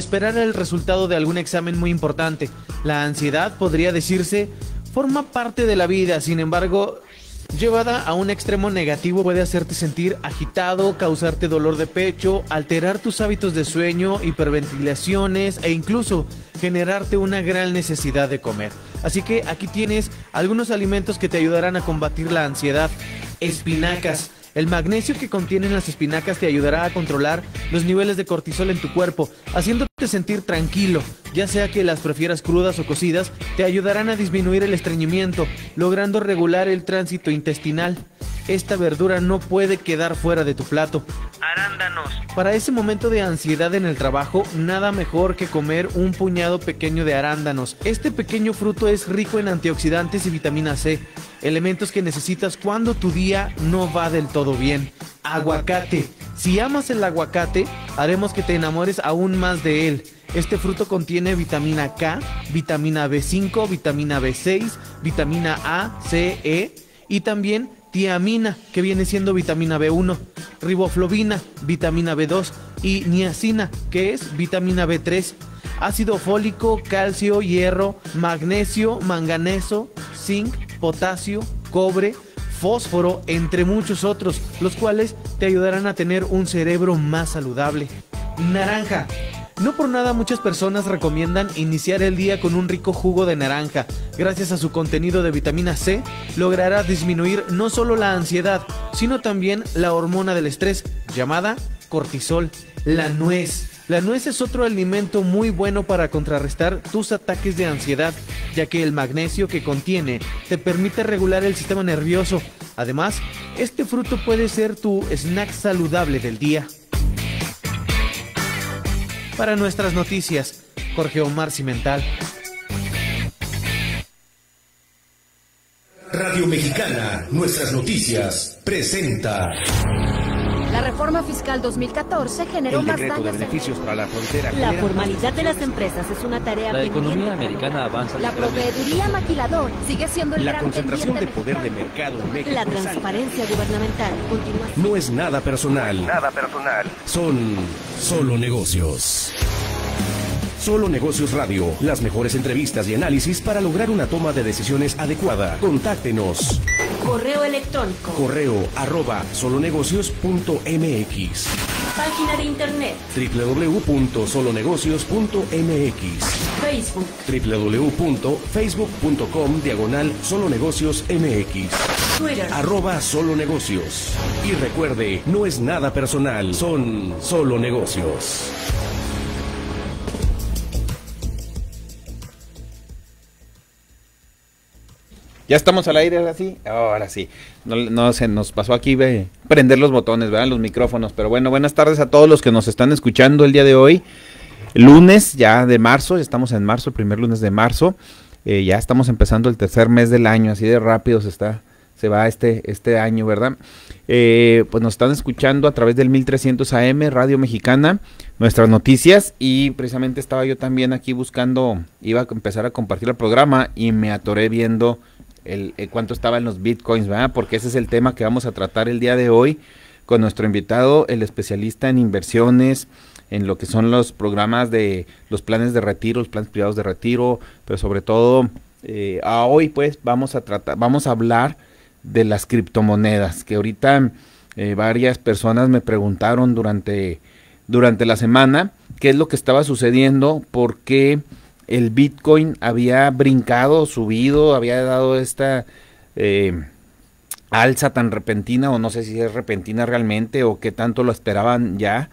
esperar el resultado de algún examen muy importante. La ansiedad, podría decirse, forma parte de la vida, sin embargo, llevada a un extremo negativo puede hacerte sentir agitado, causarte dolor de pecho, alterar tus hábitos de sueño, hiperventilaciones e incluso generarte una gran necesidad de comer. Así que aquí tienes algunos alimentos que te ayudarán a combatir la ansiedad. Espinacas. El magnesio que contienen las espinacas te ayudará a controlar los niveles de cortisol en tu cuerpo, haciéndote sentir tranquilo, ya sea que las prefieras crudas o cocidas, te ayudarán a disminuir el estreñimiento, logrando regular el tránsito intestinal. Esta verdura no puede quedar fuera de tu plato. Arándanos. Para ese momento de ansiedad en el trabajo, nada mejor que comer un puñado pequeño de arándanos. Este pequeño fruto es rico en antioxidantes y vitamina C, elementos que necesitas cuando tu día no va del todo bien. Aguacate. Si amas el aguacate, haremos que te enamores aún más de él. Este fruto contiene vitamina K, vitamina B5, vitamina B6, vitamina A, C, E y también tiamina, que viene siendo vitamina B1, riboflovina, vitamina B2 y niacina, que es vitamina B3, ácido fólico, calcio, hierro, magnesio, manganeso, zinc, potasio, cobre, fósforo, entre muchos otros, los cuales te ayudarán a tener un cerebro más saludable. Naranja. No por nada muchas personas recomiendan iniciar el día con un rico jugo de naranja. Gracias a su contenido de vitamina C, logrará disminuir no solo la ansiedad, sino también la hormona del estrés, llamada cortisol. La nuez. La nuez es otro alimento muy bueno para contrarrestar tus ataques de ansiedad, ya que el magnesio que contiene te permite regular el sistema nervioso. Además, este fruto puede ser tu snack saludable del día. Para nuestras noticias, Jorge Omar Cimental. Radio Mexicana, nuestras noticias, presenta. La reforma fiscal 2014 generó El más decreto de daños. beneficios para la frontera. La formalidad de las empresas es una tarea La pendiente economía americana avanza La proveeduría maquilador sigue siendo el La gran concentración de poder de mercado en México. La transparencia gubernamental continúa. No es nada personal. Nada personal. Son solo negocios. Solo Negocios Radio, las mejores entrevistas y análisis para lograr una toma de decisiones adecuada. Contáctenos. Correo electrónico. Correo arroba solonegocios.mx Página de internet. www.solonegocios.mx Facebook. www.facebook.com diagonal solonegocios mx Twitter. arroba solo negocios y recuerde no es nada personal son solo negocios Ya estamos al aire, ahora sí. Ahora sí. No, no se nos pasó aquí ve, prender los botones, ¿verdad? Los micrófonos. Pero bueno, buenas tardes a todos los que nos están escuchando el día de hoy. Lunes ya de marzo, ya estamos en marzo, el primer lunes de marzo. Eh, ya estamos empezando el tercer mes del año, así de rápido se está, se va este, este año, ¿verdad? Eh, pues nos están escuchando a través del 1300 AM, Radio Mexicana, nuestras noticias y precisamente estaba yo también aquí buscando, iba a empezar a compartir el programa y me atoré viendo el, el cuánto estaba en los bitcoins, ¿verdad? Porque ese es el tema que vamos a tratar el día de hoy con nuestro invitado, el especialista en inversiones, en lo que son los programas de los planes de retiro, los planes privados de retiro, pero sobre todo eh, a hoy pues vamos a tratar, vamos a hablar de las criptomonedas, que ahorita eh, varias personas me preguntaron durante, durante la semana qué es lo que estaba sucediendo, por qué el Bitcoin había brincado, subido, había dado esta eh, alza tan repentina, o no sé si es repentina realmente, o qué tanto lo esperaban ya.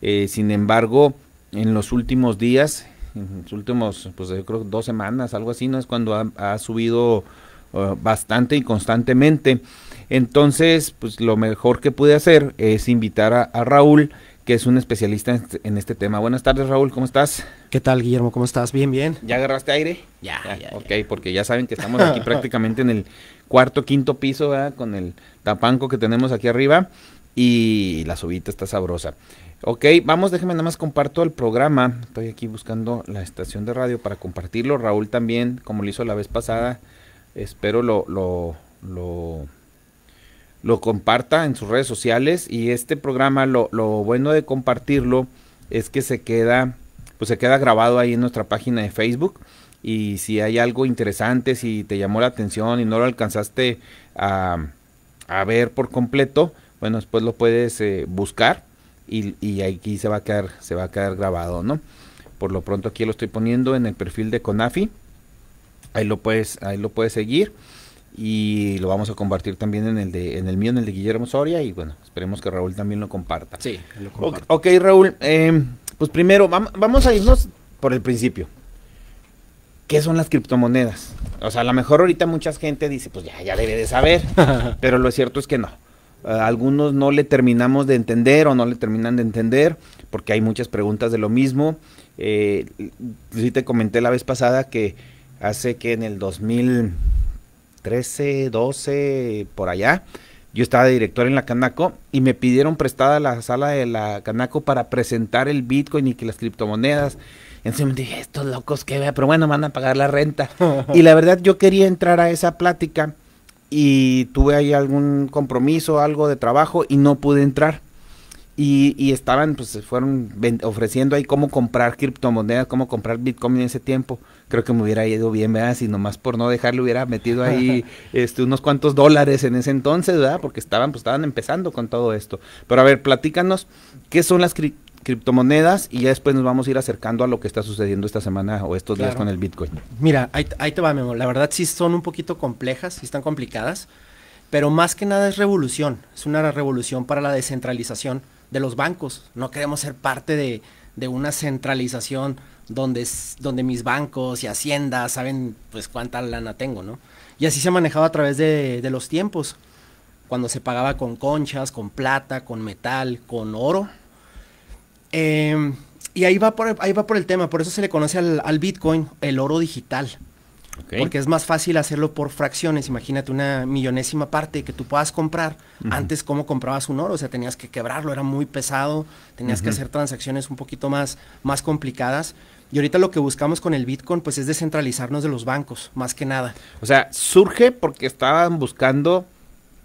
Eh, sin embargo, en los últimos días, en los últimos, pues yo creo dos semanas, algo así, ¿no? Es cuando ha, subido uh, bastante y constantemente. Entonces, pues lo mejor que pude hacer es invitar a Raúl, que es un especialista en este, en este tema. Buenas tardes, Raúl, ¿cómo estás? ¿Qué tal, Guillermo? ¿Cómo estás? Bien, bien. ¿Ya agarraste aire? Ya, Ah, ya, ok, porque ya saben que estamos aquí prácticamente en el cuarto, quinto piso, ¿verdad? Con el tapanco que tenemos aquí arriba y la subida está sabrosa. Ok, vamos, déjenme nada más comparto el programa. Estoy aquí buscando la estación de radio para compartirlo. Raúl también, como lo hizo la vez pasada, espero lo, lo, lo, lo comparta en sus redes sociales. Y este programa, lo, lo bueno de compartirlo es que se queda pues se queda grabado ahí en nuestra página de Facebook. Y si hay algo interesante, si te llamó la atención y no lo alcanzaste a, a ver por completo, bueno, después lo puedes eh, buscar y, y aquí se va a quedar, se va a quedar grabado, ¿no? Por lo pronto aquí lo estoy poniendo en el perfil de Conafi. Ahí lo puedes, ahí lo puedes seguir y lo vamos a compartir también en el de en el mío en el de Guillermo Soria y bueno esperemos que Raúl también lo comparta. Sí, lo comparto. ok, Raúl eh, pues primero vam- vamos a irnos por el principio. Qué son las criptomonedas o sea a lo mejor ahorita mucha gente dice pues ya ya debe de saber pero lo cierto es que no. Eh, algunos no le terminamos de entender o no le terminan de entender porque hay muchas preguntas de lo mismo. Eh, sí te comenté la vez pasada que hace que en el 2013, 12, por allá, yo estaba de director en la Canaco y me pidieron prestada la sala de la Canaco para presentar el Bitcoin y que las criptomonedas. Entonces me dije, estos locos que vea, pero bueno, van a pagar la renta. y la verdad yo quería entrar a esa plática y tuve ahí algún compromiso, algo de trabajo y no pude entrar. Y, y estaban, pues se fueron ofreciendo ahí cómo comprar criptomonedas, cómo comprar Bitcoin en ese tiempo. Creo que me hubiera ido bien, ¿verdad? Si nomás por no dejarle hubiera metido ahí este, unos cuantos dólares en ese entonces, ¿verdad? Porque estaban, pues estaban empezando con todo esto. Pero a ver, platícanos, ¿qué son las cri- criptomonedas? Y ya después nos vamos a ir acercando a lo que está sucediendo esta semana o estos días con el Bitcoin. Mira, ahí, ahí te va, Memo. La verdad sí son un poquito complejas, sí están complicadas, pero más que nada es revolución. Es una revolución para la descentralización de los bancos. No queremos ser parte de, de una centralización donde, donde mis bancos y haciendas saben pues cuánta lana tengo, ¿no? Y así se ha manejado a través de, de los tiempos. Cuando se pagaba con conchas, con plata, con metal, con oro. Eh, y ahí va, por, ahí va por el tema, por eso se le conoce al, al Bitcoin el oro digital. Porque es más fácil hacerlo por fracciones. Imagínate una millonésima parte que tú puedas comprar. Antes, ¿cómo comprabas un oro? O sea, tenías que quebrarlo, era muy pesado. Tenías que hacer transacciones un poquito más, más complicadas. Y ahorita lo que buscamos con el Bitcoin, pues es descentralizarnos de los bancos, más que nada. O sea, surge porque estaban buscando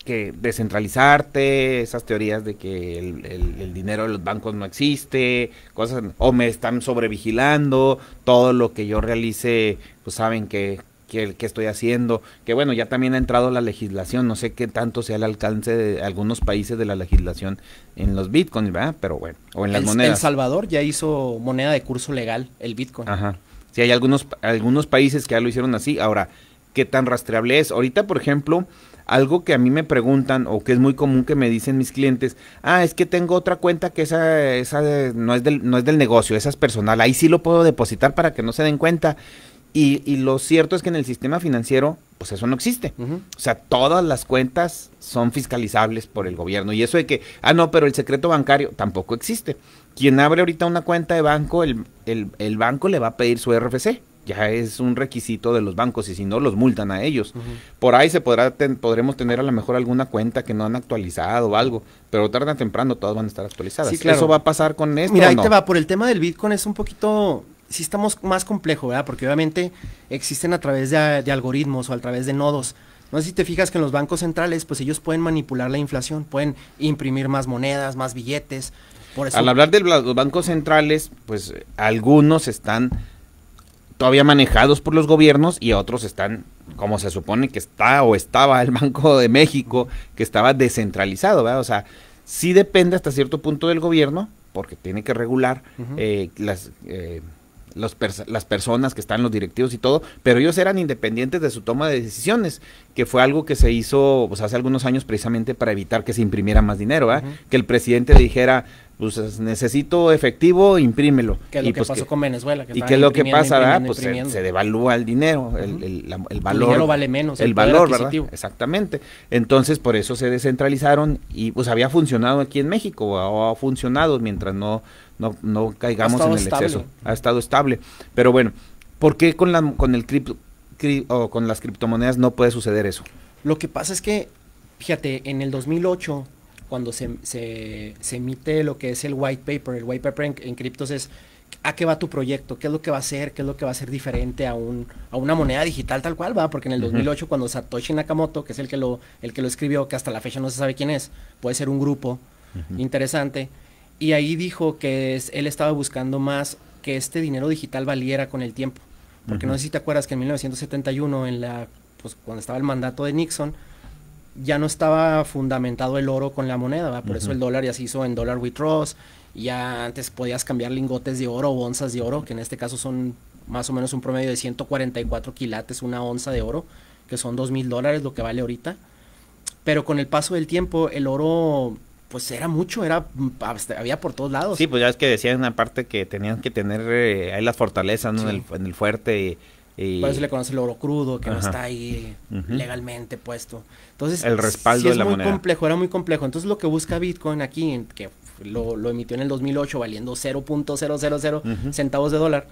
que descentralizarte, esas teorías de que el, el- el dinero de los bancos no existe, cosas, o me están sobrevigilando, todo lo que yo realice, pues saben que, que, que estoy haciendo, que bueno, ya también ha entrado la legislación, no sé qué tanto sea el alcance de algunos países de la legislación en los bitcoins, ¿verdad? Pero bueno, o en las el, monedas. El Salvador ya hizo moneda de curso legal, el Bitcoin. Ajá. Sí, hay algunos, algunos países que ya lo hicieron así. Ahora, ¿qué tan rastreable es? Ahorita, por ejemplo, algo que a mí me preguntan o que es muy común que me dicen mis clientes, ah, es que tengo otra cuenta que esa, esa no, es del, no es del negocio, esa es personal, ahí sí lo puedo depositar para que no se den cuenta. Y, y lo cierto es que en el sistema financiero, pues eso no existe. O sea, todas las cuentas son fiscalizables por el gobierno. Y eso de que, ah, no, pero el secreto bancario tampoco existe. Quien abre ahorita una cuenta de banco, el, el, el banco le va a pedir su RFC. Ya es un requisito de los bancos y si no, los multan a ellos. Por ahí se podrá ten- podremos tener a lo mejor alguna cuenta que no han actualizado o algo, pero tarde o temprano todas van a estar actualizadas. Sí, claro. ¿Eso va a pasar con esto Mira, ahí no? te va, por el tema del Bitcoin es un poquito, sí estamos más complejo, ¿verdad? Porque obviamente existen a través de, de algoritmos o a través de nodos. No sé si te fijas que en los bancos centrales, pues ellos pueden manipular la inflación, pueden imprimir más monedas, más billetes. Por eso, Al hablar de los bancos centrales, pues algunos están todavía manejados por los gobiernos y otros están, como se supone que está o estaba el Banco de México, que estaba descentralizado, ¿verdad? O sea, sí depende hasta cierto punto del gobierno, porque tiene que regular eh, las... eh, los pers- las personas que están los directivos y todo, pero ellos eran independientes de su toma de decisiones, que fue algo que se hizo pues, hace algunos años precisamente para evitar que se imprimiera más dinero, que el presidente dijera, pues necesito efectivo, imprímelo. que es lo y que pues, pasó que- con Venezuela. que ¿Y qué es lo que pasa, verdad? Pues se, devalúa el dinero, el, el- la- el valor. dinero vale menos, El, el valor, ¿verdad? Exactamente. Entonces, por eso se descentralizaron y pues había funcionado aquí en México, o ha funcionado mientras no, no, no caigamos en el estable. exceso. Ha estado estable. Pero bueno, ¿por qué con, la, con, el cripto, cri- o con las criptomonedas no puede suceder eso? Lo que pasa es que, fíjate, en el 2008, cuando se, se, se emite lo que es el white paper, el white paper en, en criptos es a qué va tu proyecto, qué es lo que va a hacer, qué es lo que va a ser diferente a, un, a una moneda digital tal cual, va, porque en el Ujú. 2008 cuando Satoshi Nakamoto, que es el que lo, el que lo escribió, que hasta la fecha no se sabe quién es, puede ser un grupo interesante, y ahí dijo que es- él estaba buscando más que este dinero digital valiera con el tiempo. Porque no sé si te acuerdas que en 1971, en la, pues, cuando estaba el mandato de Nixon, ya no estaba fundamentado el oro con la moneda, por eso el dólar ya se hizo en dólar withdraws, ya antes podías cambiar lingotes de oro o onzas de oro, que en este caso son más o menos un promedio de 144 quilates, una onza de oro, que son dos mil dólares lo que vale ahorita. Pero con el paso del tiempo, el oro, pues era mucho, era había por todos lados. Sí, pues ya es que decían una parte que tenían que tener eh, ahí las fortalezas ¿no? en, el, en, el, fuerte. Y, Por eso le conoce el oro crudo, que no está ahí legalmente puesto. Entonces, el respaldo sí es de la muy moneda. complejo, era muy complejo. Entonces, lo que busca Bitcoin aquí, que lo, lo emitió en el 2008 valiendo 0.000 centavos de dólar,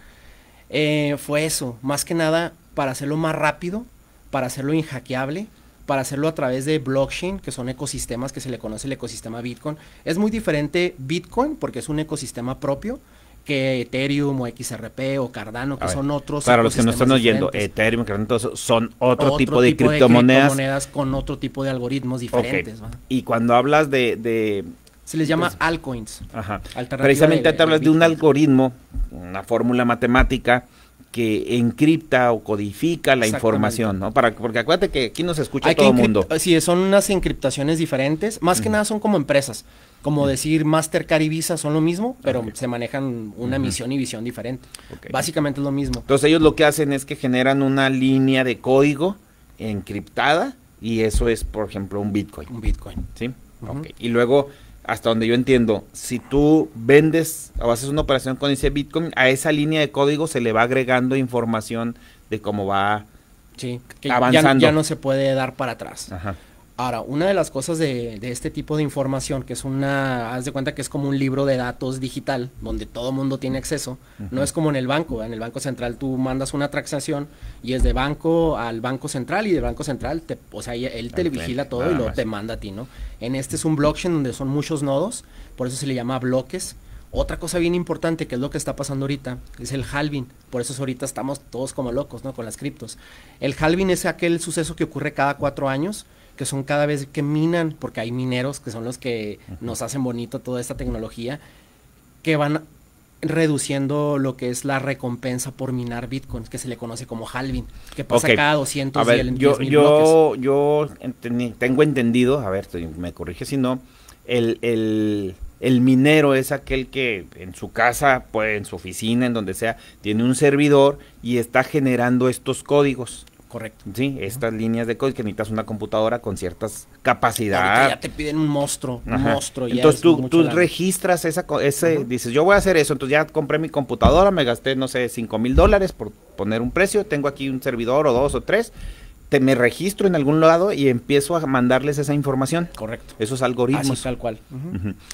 eh, fue eso. Más que nada para hacerlo más rápido, para hacerlo inhackeable, para hacerlo a través de blockchain, que son ecosistemas que se le conoce el ecosistema Bitcoin. Es muy diferente Bitcoin porque es un ecosistema propio que Ethereum o XRP o Cardano, que son otros. Para los que no están oyendo, diferentes. Ethereum, Cardano, son otro, Otro tipo de criptomonedas. criptomonedas con otro tipo de algoritmos diferentes. Y cuando hablas de, de Se les llama altcoins. Ajá. Precisamente de- te hablas de de un algoritmo, una fórmula matemática que encripta o codifica la información, ¿no? Para, porque acuérdate que aquí nos escucha Hay todo el mundo. Sí, son unas encriptaciones diferentes. Más que nada son como empresas. Como decir Mastercard y Visa son lo mismo, pero se manejan una misión y visión diferente. Básicamente es lo mismo. Entonces ellos lo que hacen es que generan una línea de código encriptada y eso es, por ejemplo, un Bitcoin, Un Bitcoin. ¿sí? Y luego, hasta donde yo entiendo, si tú vendes o haces una operación con ese Bitcoin, a esa línea de código se le va agregando información de cómo va Sí, que ya- Avanzando. Ya, no se puede dar para atrás. Ajá. Ahora, una de las cosas de, de este tipo de información, que es una, haz de cuenta que es como un libro de datos digital, donde todo mundo tiene acceso, no es como en el banco, ¿verdad? en el banco central tú mandas una transacción y es de banco al banco central y del banco central, te, o sea, él te vigila todo nada y lo más. te manda a ti, ¿no? En este es un blockchain donde son muchos nodos, por eso se le llama bloques. Otra cosa bien importante que es lo que está pasando ahorita es el halving. Por eso es ahorita estamos todos como locos, ¿no? Con las criptos. El halving es aquel suceso que ocurre cada cuatro años, que son cada vez que minan, porque hay mineros que son los que nos hacen bonito toda esta tecnología, que van reduciendo lo que es la recompensa por minar bitcoins, que se le conoce como halving, que pasa Ok. cada 200 A ver, y el yo, 10,000 bloques. yo, yo tengo entendido, a ver, me corrige si no, el, el, el minero es aquel que en su casa, pues en su oficina, en donde sea, tiene un servidor y está generando estos códigos. Correcto. Sí, estas líneas de código que necesitas una computadora con ciertas capacidades. ya te piden un monstruo, un Ajá. monstruo. ya Entonces es tú, tú registras esa, co- ese, dices, yo voy a hacer eso, entonces ya compré mi computadora, me gasté, no sé, cinco mil dólares por poner un precio, tengo aquí un servidor o dos o tres, te me registro en algún lado y empiezo a mandarles esa información, Correcto. esos Así algoritmos. tal cual.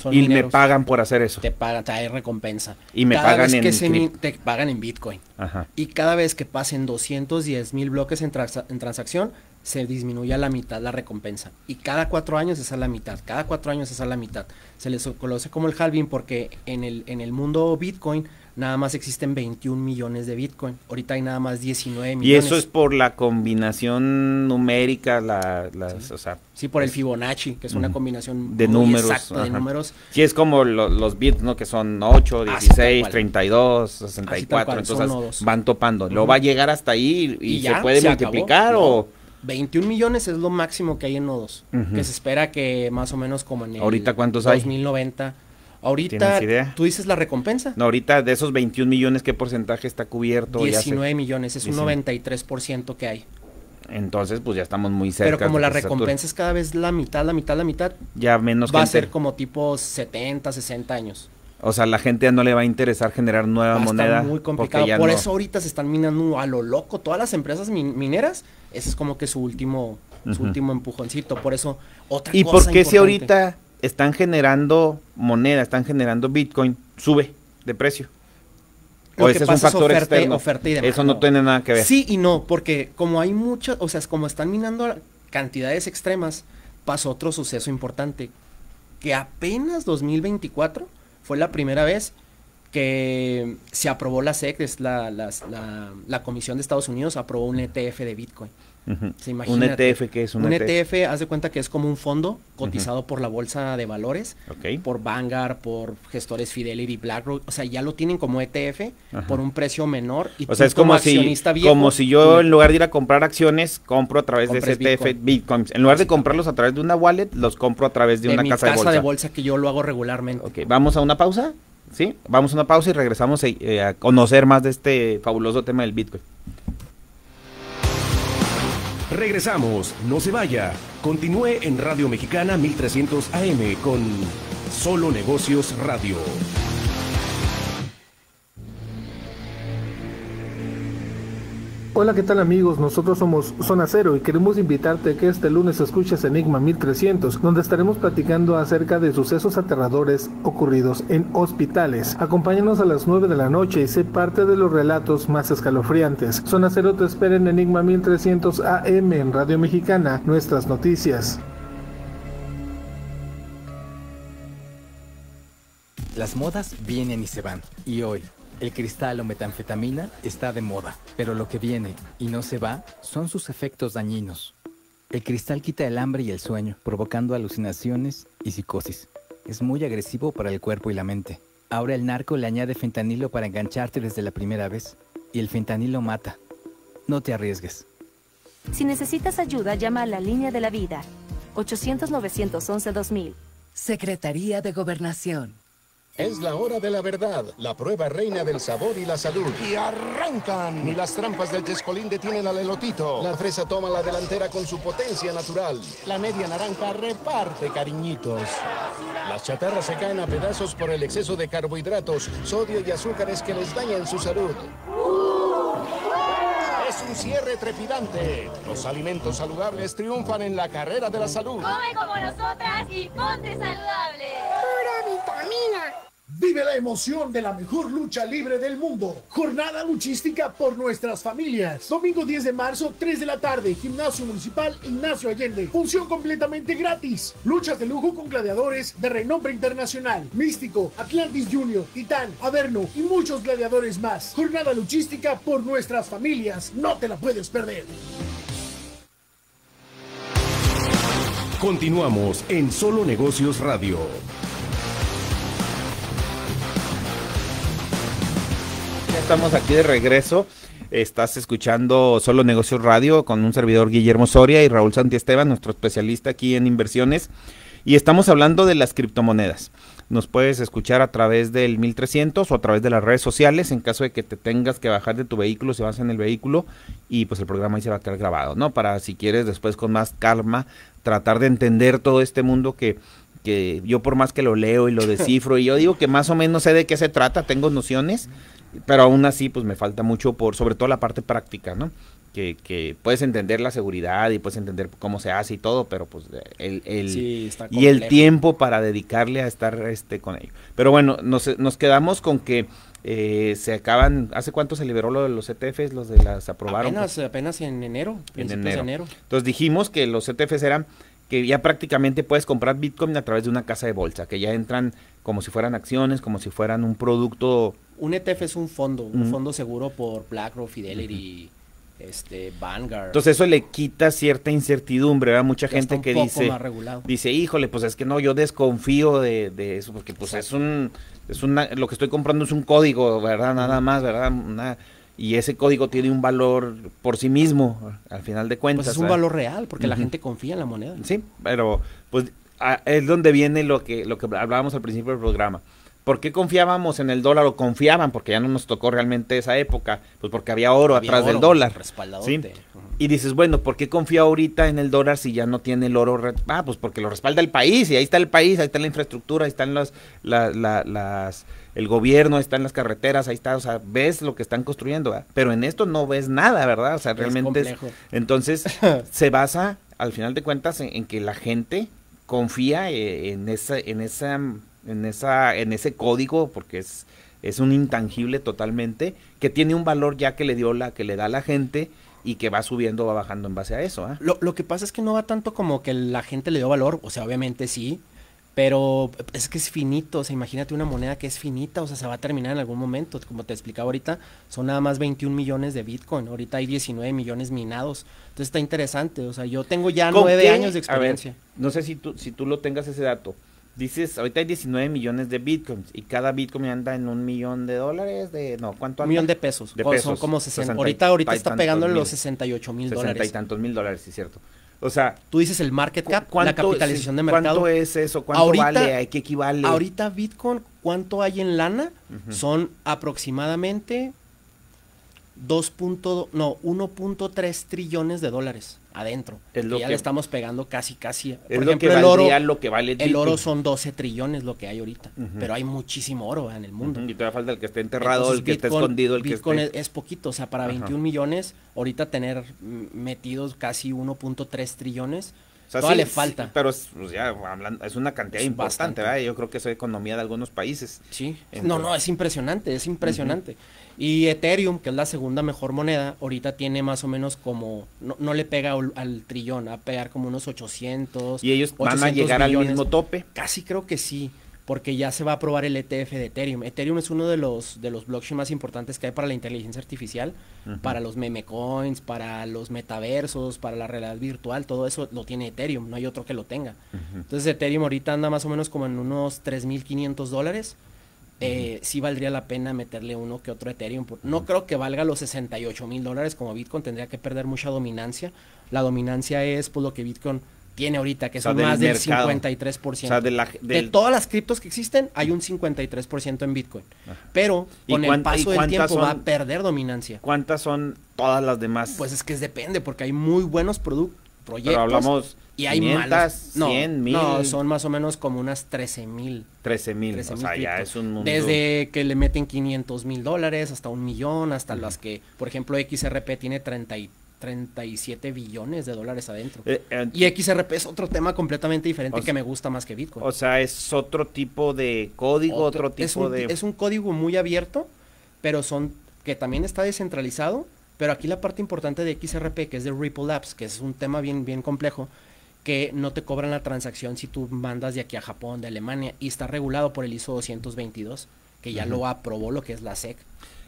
Son Y me pagan por hacer eso. Te pagan, te hay recompensa. Y me Cada pagan vez en que se te pagan en Bitcoin. Ajá. Y cada vez que pasen 210 mil bloques en, transa- en transacción, se disminuye a la mitad la recompensa. Y cada cuatro años es a la mitad. Cada cuatro años es a la mitad. Se les conoce como el halving porque en el, en el mundo Bitcoin nada más existen 21 millones de Bitcoin. Ahorita hay nada más 19 Y millones. eso es por la combinación numérica, la, las, o sea, Sí, por el Fibonacci, que es una combinación De muy números, exacta de ajá. números. Sí, es como lo- los bits, ¿no? Que son 8, Así, tal 16, cual. 32, Así, tal 64. cual, son entonces nodos. van topando. Lo Ujú. va a llegar hasta ahí y, Y se ya, puede se multiplicar No. o... 21 millones es lo máximo que hay en nodos. Ujú. Que se espera que más o menos como en el ¿Ahorita cuántos hay? 2090. Ahorita, tú dices la recompensa. No, ahorita de esos 21 millones, ¿qué porcentaje está cubierto? Ya sé. 19 millones, es un 19. 93% que hay. Entonces, pues ya estamos muy cerca. Pero como la recompensa es cada vez la mitad, la mitad, la mitad, Ya menos va a ser como tipo 70, 60 años. O sea, la gente ya no le va a interesar generar nueva Va moneda. muy porque complicado. ya Por no- eso ahorita se están minando a lo loco. Todas las empresas min- mineras, ese es como que su último, su último empujoncito. Por eso, otra ¿Y cosa por qué si ahorita están generando moneda, están generando Bitcoin, sube de precio? Lo o ese es un es factor oferta- externo. oferta y demanda, Eso no, no. tiene nada que ver. Sí y no, porque como hay muchas, o sea, como están minando cantidades extremas, pasó otro suceso importante, que apenas 2024 fue la primera vez que se aprobó la SEC, es la, la Comisión de Estados Unidos, aprobó un ETF de Bitcoin. Un. ETF, ¿qué es un, E Un ETF? ETF, haz de cuenta que es como un fondo cotizado por la bolsa de valores, por Vanguard, por gestores Fidelity, BlackRock, o sea, ya lo tienen como ETF por un precio menor. Y O sea, es como si, viejo, como si yo en lugar de ir a comprar acciones, compro a través de ese ETF bitcoins. En lugar de comprarlos a través de una wallet, los compro a través de, de una mi casa, de bolsa. que yo lo hago regularmente. Ok, vamos a una pausa. ¿Sí? Vamos a una pausa y regresamos eh, eh, a conocer más de este fabuloso tema del Bitcoin. Regresamos, no se vaya. Continúe en Radio Mexicana 1300 AM con Solo Negocios Radio. Hola, ¿qué tal amigos? Nosotros somos Zona Cero y queremos invitarte a que este lunes escuches Enigma 1300, donde estaremos platicando acerca de sucesos aterradores ocurridos en hospitales. Acompáñanos a las 9 de la noche y sé parte de los relatos más escalofriantes. Zona Cero te espera en Enigma 1300 AM en Radio Mexicana, nuestras noticias. Las modas vienen y se van. Y hoy, el cristal o metanfetamina está de moda. Pero lo que viene y no se va son sus efectos dañinos. El cristal quita el hambre y el sueño, provocando alucinaciones y psicosis. Es muy agresivo para el cuerpo y la mente. Ahora el narco le añade fentanilo para engancharte desde la primera vez. Y el fentanilo mata. No te arriesgues. Si necesitas ayuda, llama a la línea de la vida. 800-911-2000. Secretaría de Gobernación. Es la hora de la verdad, la prueba reina del sabor y la salud. Y arrancan. Ni las trampas del chescolín detienen al elotito. La fresa toma la delantera con su potencia natural. La media naranja reparte cariñitos. Las chatarras se caen a pedazos por el exceso de carbohidratos, sodio y azúcares que les dañan su salud. Es un cierre trepidante. Los alimentos saludables triunfan en la carrera de la salud. Come como nosotras y ponte saludable. Pura vitamina. Vive la emoción de la mejor lucha libre del mundo. Jornada luchística por nuestras familias. Domingo 10 de marzo, 3 de la tarde. Gimnasio Municipal Ignacio Allende. Función completamente gratis. Luchas de lujo con gladiadores de renombre internacional. Místico, Atlantis Junior, Titán, Averno y muchos gladiadores más. Jornada luchística por nuestras familias. No te la puedes perder. Continuamos en Solo Negocios Radio. Estamos aquí de regreso. Estás escuchando Solo Negocios Radio con un servidor Guillermo Soria y Raúl Santiesteban, nuestro especialista aquí en inversiones. Y estamos hablando de las criptomonedas. Nos puedes escuchar a través del 1300 o a través de las redes sociales en caso de que te tengas que bajar de tu vehículo, si vas en el vehículo y pues el programa ahí se va a quedar grabado, ¿no? Para si quieres después con más calma tratar de entender todo este mundo que, que yo por más que lo leo y lo descifro y yo digo que más o menos sé de qué se trata, tengo nociones, pero aún así pues me falta mucho por sobre todo la parte práctica, ¿no? Que, que puedes entender la seguridad y puedes entender cómo se hace y todo, pero pues el, el Sí, y el tiempo para dedicarle a estar este con ello. Pero bueno, nos, nos quedamos con que eh, se acaban, ¿hace cuánto se liberó lo de los ETFs, los de las aprobaron? Apenas, apenas en enero. en de enero. Entonces dijimos que los ETFs eran que ya prácticamente puedes comprar Bitcoin a través de una casa de bolsa, que ya entran como si fueran acciones, como si fueran un producto Un ETF es un fondo, un fondo seguro por BlackRock, Fidelity, este, Vanguard. Entonces eso le quita cierta incertidumbre, ¿verdad? Mucha Ya está gente un que poco dice, más regulado. dice, híjole, pues es que no, yo desconfío de, de eso, porque pues es un, es una, lo que estoy comprando es un código, ¿verdad? Nada más, ¿verdad? Una- y ese código tiene un valor por sí mismo, al final de cuentas. Pues es un valor real, porque la gente confía en la moneda. Sí, pero pues a- es donde viene lo que, lo que hablábamos al principio del programa. ¿Por qué confiábamos en el dólar o confiaban? Porque ya no nos tocó realmente esa época, pues porque había oro Había atrás del dólar. ¿sí? Y dices, bueno, ¿por qué confío ahorita en el dólar si ya no tiene el oro? Ah, pues porque lo respalda el país, y ahí está el país, ahí está la infraestructura, ahí están las, la- la- las, el gobierno, ahí están las carreteras, ahí está, o sea, ves lo que están construyendo, ¿verdad? pero en esto no ves nada, ¿verdad? O sea, realmente es, entonces se basa, al final de cuentas, en, en que la gente confía eh, en esa, en esa, en esa, en ese código, porque es, es un intangible totalmente, que tiene un valor ya que le dio la, que le da la gente y que va subiendo, va bajando en base a eso, ¿ah? Lo, lo que pasa es que no va tanto como que la gente le dio valor, o sea, obviamente sí, Pero es que es finito, o sea, imagínate una moneda que es finita, o sea, se va a terminar en algún momento. Como te explicaba ahorita, son nada más 21 millones de Bitcoin. Ahorita hay 19 millones minados. Entonces está interesante, o sea, yo tengo ya ¿Con nueve años de ver, experiencia. no sé si tú, si tú lo tengas ese dato. Dices, ahorita hay 19 millones de bitcoins y cada bitcoin anda en un millón de dólares, de no, ¿cuánto Un millón de pesos. De pesos. Son como 60. 60 y Ahorita, ahorita ta- está pegando en los 68 mil 60 y dólares. tantos mil dólares, sí, cierto. O sea, Tú dices el market cap, la ¿cuánto- capitalización de mercado. ¿Cuánto es eso? ¿Cuánto Ahorita- vale? ¿A qué equivale? Ahorita Bitcoin, ¿cuánto hay en lana? Son aproximadamente 2. punto- no, 1.3 trillones de dólares adentro. Es lo ya que- le estamos pegando casi, casi. Es Por lo ejemplo, que el oro, valdría lo que vale el oro son 12 trillones lo que hay ahorita. Pero hay muchísimo oro en el mundo. Ujú, Y todavía falta el que esté enterrado, Entonces, el que esté Bitcoin- escondido, el Bitcoin que es, esté... es poquito, o sea, para Ajá. 21 millones, ahorita tener metidos casi 1.3 trillones, sea, todavía sí, le falta. sí, pero es, pues, ya, hablando- es una cantidad Es importante, bastante. ¿verdad? Yo creo que eso es economía de algunos países. Sí. Entonces- No, no, es impresionante, es impresionante. Y Ethereum, que es la segunda mejor moneda, ahorita tiene más o menos como, no, no le pega al, al trillón, va a pegar como unos 800. Y ellos van a 800 llegar al mismo tope. Casi creo que sí, porque ya se va a aprobar el ETF de Ethereum. Ethereum es uno de los, de los blockchains más importantes que hay para la inteligencia artificial, para los meme coins, para los metaversos, para la realidad virtual, todo eso lo tiene Ethereum, no hay otro que lo tenga. Entonces Ethereum ahorita anda más o menos como en unos 3.500 dólares. Eh, sí valdría la pena meterle uno que otro Ethereum. por- No creo que valga los 68 mil dólares como Bitcoin, tendría que perder mucha dominancia. La dominancia es pues, lo que Bitcoin tiene ahorita, que O sea, son del más del mercado. 53%. O sea, de la- De del- todas las criptos que existen, hay un 53% en Bitcoin. Pero ¿Y con el paso del tiempo va a perder dominancia. ¿Cuántas son todas las demás? Pues es que es depende, porque hay muy buenos produ- proyectos. Pero hablamos y hay 500, malos. No, 100, 1000. no, son más o menos como unas 13 mil. 13 mil. O 13,000 sea, ya es un mundo. Desde que le meten 500 mil dólares hasta un millón, hasta las que, por ejemplo, XRP tiene 30 y 37 billones de dólares adentro. Eh, eh, y XRP es otro tema completamente diferente o que me gusta más que Bitcoin. O sea, es otro tipo de código, otro, tipo es un, de... es un código muy abierto, pero son que también está descentralizado. Pero aquí la parte importante de XRP, que es de Ripple Labs, que es un tema bien, bien complejo, que no te cobran la transacción si tú mandas de aquí a Japón, de Alemania, y está regulado por el ISO 222, que ya lo aprobó lo que es la SEC.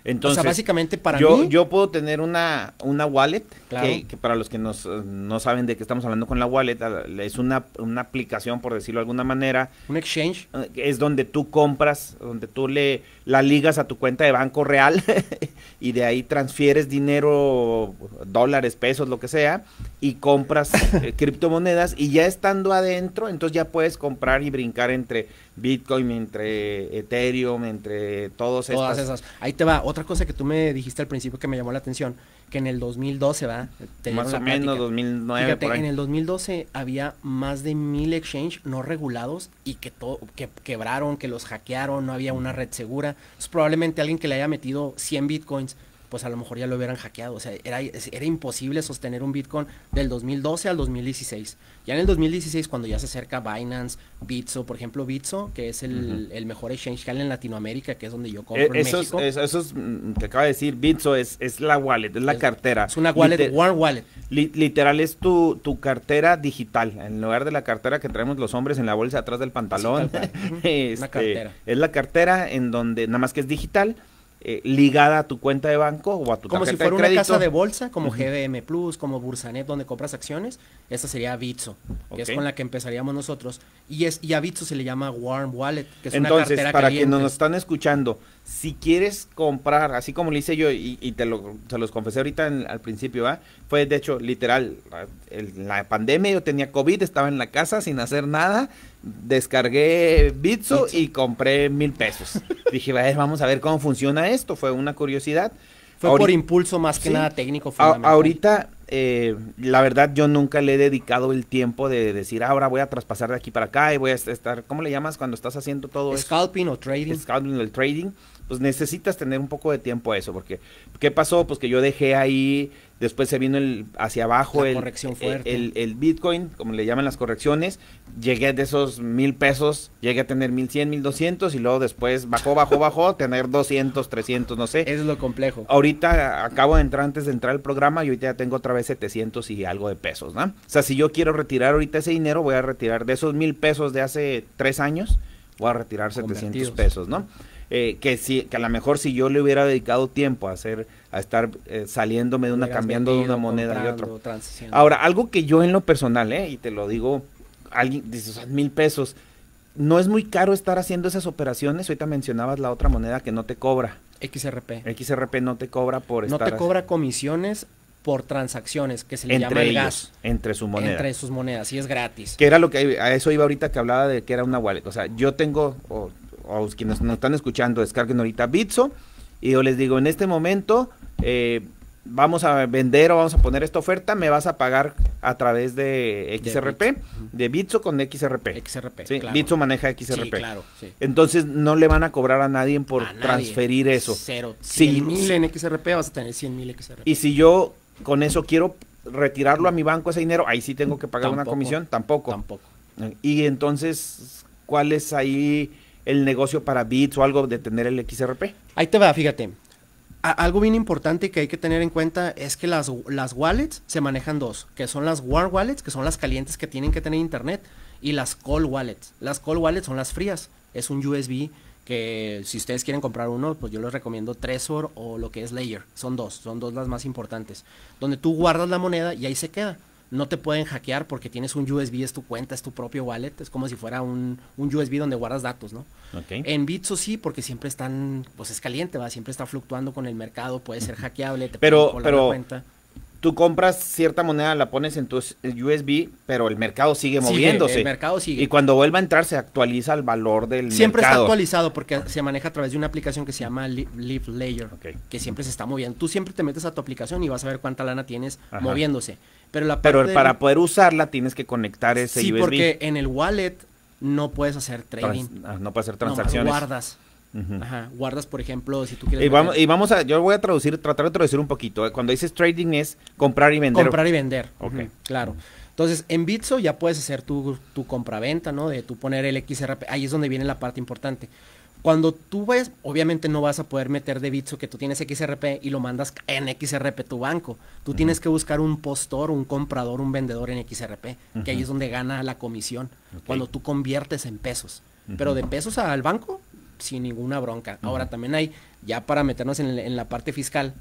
Entonces, o sea, básicamente para yo, mí, yo puedo tener una, una wallet, Claro. que, que para los que nos, no saben de qué estamos hablando con la wallet, es una, una aplicación, por decirlo de alguna manera, un exchange, eh, es donde tú compras, donde tú le la ligas a tu cuenta de banco real y de ahí transfieres dinero, dólares, pesos, lo que sea, y compras eh, criptomonedas y ya estando adentro, entonces ya puedes comprar y brincar entre Bitcoin, entre Ethereum, entre todos todas estas. esas. Ahí te va. Otra cosa que tú me dijiste al principio que me llamó la atención, que en el 2012, ¿va? Más o menos plática. 2009 Fíjate, por ahí. en el 2012 había más de mil exchange no regulados y que, todo que quebraron, que los hackearon, no había una red segura. Entonces, probablemente alguien que le haya metido 100 bitcoins, pues a lo mejor ya lo hubieran hackeado. O sea, era, era imposible sostener un bitcoin del 2012 al 2016. Ya en el 2016, cuando ya se acerca Binance, Bitso, por ejemplo, Bitso, que es el, el mejor exchange que hay en Latinoamérica, que es donde yo compro Eh, en esos, México. es- esos mm, que acaba de decir Bitso es, es la wallet, es la cartera. es una wallet, Liter- Warm Wallet. li- literal es tu, tu cartera digital. En lugar de la cartera que traemos los hombres en la bolsa atrás del pantalón. Ujú. este, Una cartera. Es la cartera en donde nada más que es digital, eh, ligada a tu cuenta de banco o a tu Como si fuera de una crédito. casa de bolsa, como Ujú. GBM Plus, como Bursanet, donde compras acciones. Esta sería Bitso, que es con la que empezaríamos nosotros. Y, es, y a Bitso se le llama Warm Wallet, que es una Entonces, cartera para quienes nos están escuchando, si quieres comprar, así como lo hice yo y, y te lo se los confesé ahorita en- al principio, ¿va? fue de hecho literal, el- la pandemia, yo tenía COVID, estaba en la casa sin hacer nada, descargué Bitso y compré mil pesos. Dije, "A ver, vamos a ver cómo funciona esto, fue una curiosidad. Fue Ahorita- por impulso más que Sí. nada técnico. Fundamental. ahorita, eh, la verdad, yo nunca le he dedicado el tiempo de decir, "Ah, ahora voy a traspasar de aquí para acá y voy a estar, ¿cómo le llamas cuando estás haciendo todo eso? Scalping o trading. Scalping, el trading. Pues necesitas tener un poco de tiempo a eso, porque ¿qué pasó? Pues que yo dejé ahí, después se vino el hacia abajo el, corrección el- fuerte. el, el Bitcoin, como le llaman las correcciones, llegué de esos mil pesos, llegué a tener mil cien, mil doscientos y luego después bajó, bajó, bajó, tener 200, 300, no sé. Eso es lo complejo. Ahorita acabo de entrar antes de entrar al programa y ahorita ya tengo otra vez 700 y algo de pesos, ¿no? O sea, si yo quiero retirar ahorita ese dinero, voy a retirar de esos mil pesos de hace tres años, voy a retirar 700 Convertidos. pesos, ¿no? Eh, que si, que a lo mejor si yo le hubiera dedicado tiempo a hacer, a estar eh, saliéndome de una, cambiando de una moneda y otra. Ahora, algo que yo en lo personal, ¿eh? Y te lo digo, alguien dice, o sea, mil pesos. No es muy caro estar haciendo esas operaciones. Ahorita mencionabas la otra moneda que no te cobra. XRP. XRP no te cobra por No estar te cobra comisiones por transacciones, que se le llama entre el ellos, gas. entre su moneda. Entre sus monedas, y es gratis. Que era lo que a eso iba ahorita que hablaba de que era una wallet. O sea, yo tengo, o, o quienes nos están escuchando, descarguen ahorita Bitso y yo les digo, en este momento eh, vamos a vender o vamos a poner esta oferta, me vas a pagar a través de XRP, de Bitso con XRP. XRP, Sí, claro. Bitso maneja XRP. Sí, claro, sí. Entonces no le van a cobrar a nadie por A nadie. transferir eso. Cero. Sí, 100 mil en XRP vas a tener 100 mil XRP. Y si yo con eso quiero retirarlo a mi banco ese dinero, ahí sí tengo que pagar una comisión, tampoco. Tampoco. Y entonces, ¿cuál es ahí el negocio para Bits o algo de tener el XRP? Ahí te va, fíjate. A- algo bien importante que hay que tener en cuenta es que las, las wallets se manejan dos, que son las warm wallets, que son las calientes que tienen que tener internet, y las cold wallets. Las cold wallets son las frías. Es un USB que si ustedes quieren comprar uno, pues yo les recomiendo Trezor o lo que es Layer. Son dos, son dos las más importantes. Donde tú guardas la moneda y ahí se queda. No te pueden hackear porque tienes un USB, es tu cuenta, es tu propio wallet. Es como si fuera un, un USB donde guardas datos, ¿no? En Bitso sí, porque siempre están, pues es caliente, va, siempre está fluctuando con el mercado, puede ser hackeable, te Pero, pueden colar la pero cuenta. Tú compras cierta moneda, la pones en tu USB, pero el mercado sigue Sigue, moviéndose. el mercado sigue. Y cuando vuelva a entrar se actualiza el valor del Siempre está mercado. actualizado porque se maneja a través de una aplicación que se llama Li- Live Layer, que siempre se está moviendo. Tú siempre te metes a tu aplicación y vas a ver cuánta lana tienes Ajá. moviéndose. Pero la Pero del- para poder usarla tienes que conectar ese Sí, USB. porque en el wallet no puedes hacer trading. Trans- ah, no puedes hacer transacciones. guardas. Ajá, guardas, por ejemplo, si tú quieres Y vamos, y vamos a, yo voy a traducir, tratar de traducir un poquito. ¿eh? Cuando dices trading es comprar y vender. Comprar y vender. Ok. Claro. Entonces, en Bitso ya puedes hacer tu, tu compra-venta, ¿no? De tú poner el XRP. Ahí es donde viene la parte importante. Cuando tú vayas, obviamente no vas a poder meter de Bitso que tú tienes XRP y lo mandas en XRP tu banco. Tú tienes que buscar un postor, un comprador, un vendedor en XRP, que ahí es donde gana la comisión. Cuando tú conviertes en pesos. Pero de pesos al banco, sin ninguna bronca. Ahora también hay, ya para meternos en, el- en la parte fiscal,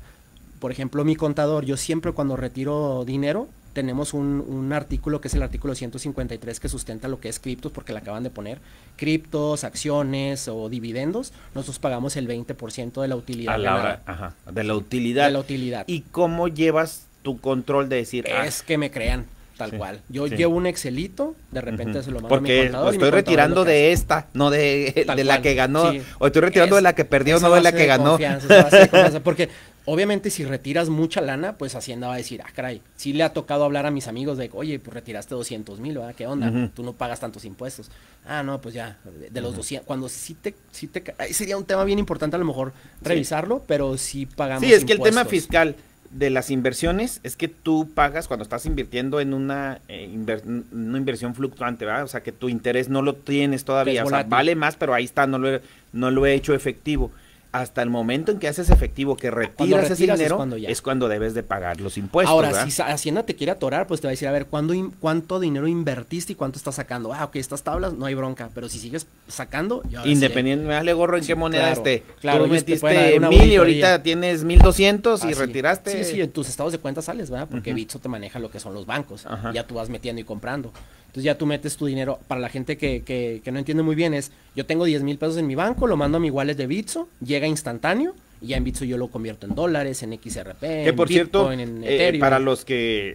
por ejemplo, mi contador, yo siempre cuando retiro dinero, tenemos un, un artículo que es el artículo 153 que sustenta lo que es criptos, porque le acaban de poner criptos, acciones o dividendos. Nosotros pagamos el 20% de la utilidad. a la hora, ajá, de la utilidad. De la utilidad. ¿Y cómo llevas tu control de decir, ah, Es que me crean, tal Sí, cual. Yo sí. llevo un Excelito, de repente se lo mando a mi Porque contador. mi estoy retirando de esta, no de, de la que ganó. sí. O estoy retirando de la que perdió, no de la que ganó. confianza, porque obviamente si retiras mucha lana, pues Hacienda va a decir, ah, caray, sí le ha tocado hablar a mis amigos de, oye, pues retiraste 200 mil, ¿verdad? ¿Qué onda? Tú no pagas tantos impuestos. Ah, no, pues ya, de, los 200, cuando sí te, sí te, sería un tema bien importante a lo mejor revisarlo, pero sí pagamos Sí, es que el tema fiscal de las inversiones es que tú pagas cuando estás invirtiendo en una, eh, inver- una inversión fluctuante, ¿verdad? O sea, que tu interés no lo tienes todavía. O sea, vale más, pero ahí está, no lo he, no lo he hecho efectivo. Hasta el momento en que haces efectivo, que retiras, ese retiras es dinero, cuando ya. es cuando debes de pagar los impuestos. Ahora, ¿verdad? si Hacienda te quiere atorar, pues te va a decir, a ver, ¿cuándo ¿cuánto dinero invertiste y cuánto estás sacando? Ah, ok, estas tablas no hay bronca, pero si sigues sacando, sí hay- Independiente, me vale gorro en qué moneda claro, esté. claro, Tú metiste mil y ahorita tienes mil doscientos y retiraste. Sí, sí, en tus estados de cuenta sales, ¿verdad? Porque Ujú. Bitso te maneja lo que son los bancos. Ajá. Ya tú vas metiendo y comprando. Entonces ya tú metes tu dinero. Para la gente que, que, que no entiende muy bien es, yo tengo 10 mil pesos en mi banco, lo mando a mi wallet de Bitso, llega instantáneo y ya en Bitso yo lo convierto en dólares, en XRP, Que en por cierto, Bitcoin, en eh, Ethereum. para los que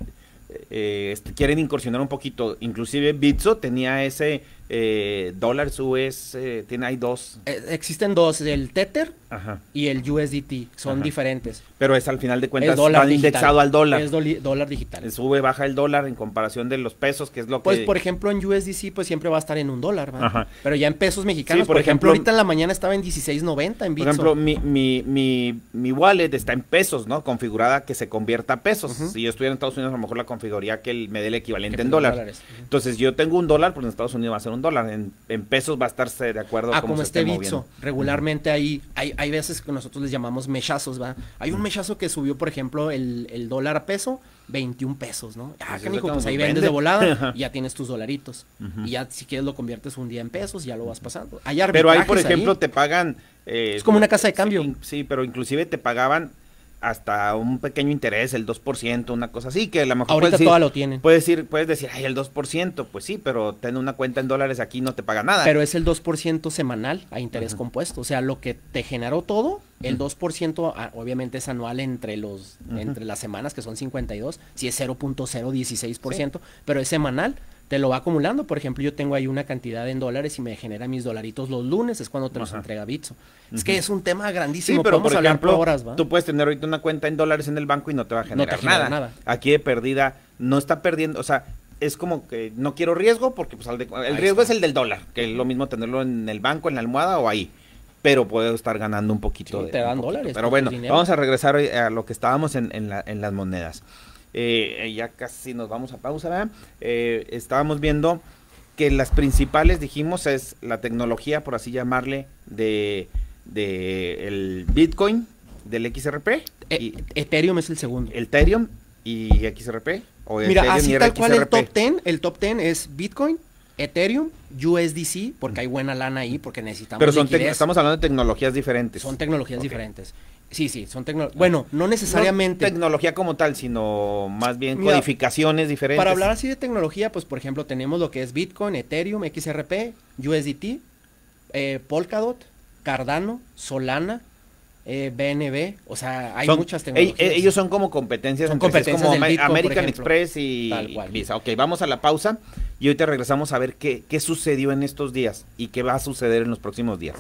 eh, este, quieren incursionar un poquito, inclusive Bitso tenía ese eh, dólares US, eh, tiene hay dos. Eh, existen dos, el Tether Ajá. y el USDT, son Ajá. diferentes. Pero es al final de cuentas dólar indexado al dólar. Es dólar digital. Sube, baja el dólar en comparación de los pesos, que es lo Pues que... por ejemplo en USDC pues siempre va a estar en un dólar, ¿verdad? Ajá. Pero ya en pesos mexicanos, Sí, por por, ejemplo, ejemplo, ahorita en la mañana estaba en 16.90 en Por ejemplo, mi, mi, mi, mi wallet está en pesos, ¿no? Configurada que se convierta a pesos. Si yo estuviera en Estados Unidos, a lo mejor la configuraría que el- me dé el equivalente en dólares. Entonces, yo tengo un dólar, pues en Estados Unidos va a ser un dólar. En, en pesos va a estarse de acuerdo Ah, como esté Bitso. Regularmente hay, hay, hay veces que nosotros les llamamos mechazos, ¿va? Hay un mechazo que subió, por ejemplo, el, el dólar a peso, 21 pesos, ¿no? Ah, Pues canijo, eso pues ahí vende. vendes de volada y ya tienes tus dolaritos. Y ya si quieres lo conviertes un día en pesos, ya lo vas pasando. Hay Pero ahí, por ejemplo, te pagan... eh, Es como una casa de cambio. Sí, sí, pero inclusive te pagaban hasta un pequeño interés, el 2%, una cosa así, que a lo mejor Ahorita puedes decir, lo tienen. Puedes decir, puedes decir, ay, el 2%, pues sí, pero ten una cuenta en dólares aquí no te paga nada. Pero es el 2% semanal a interés compuesto. O sea, lo que te generó todo, el 2% ah, obviamente es anual entre los entre las semanas, que son 52, si es 0.016%, pero es semanal, te lo va acumulando. Por ejemplo, yo tengo ahí una cantidad en dólares y me genera mis dolaritos los lunes, es cuando te los entrega Bitso. Es que es un tema Sí, grandísimo, pero podemos por hablar ejemplo, por horas, ¿va? tú puedes tener ahorita una cuenta en dólares en el banco y no te va a generar, te genera nada. nada. Aquí de perdida no está perdiendo, o sea, es como que no quiero riesgo porque pues el Ahí riesgo está. es el del dólar, que es lo mismo tenerlo en el banco, en la almohada o ahí. Pero puedo estar ganando un poquito. Sí, de- te dan poquito. dólares, Pero bueno, vamos a regresar a lo que estábamos en, en la- en las monedas. Eh, eh, ya casi nos vamos a pausa, ¿verdad? Eh, estábamos viendo que las principales, dijimos, es la tecnología, por así llamarle, de, de el Bitcoin, del XRP, y Ethereum es el segundo. Ethereum y XRP. O Mira, Ethereum así y tal cual el top 10, el top 10 es Bitcoin, Ethereum, USDC, porque hay buena lana ahí, porque necesitamos Pero son estamos hablando de tecnologías diferentes. Son tecnologías diferentes. Sí, sí, son tecnologías. Bueno, no necesariamente. No tecnología como tal, sino más bien Mira, codificaciones diferentes. Para hablar así de tecnología, pues por ejemplo tenemos lo que es Bitcoin, Ethereum, XRP, USDT, eh, Polkadot, Cardano, Solana, eh, BNB, o sea, hay Son- muchas ey- tecnologías. eh, ellos son como competencias, Son competencias como Bitcoin, American. Express y Tal cual. Visa. Ok, vamos a la pausa y ahorita regresamos a ver qué, qué sucedió en estos días y qué va a suceder en los próximos días.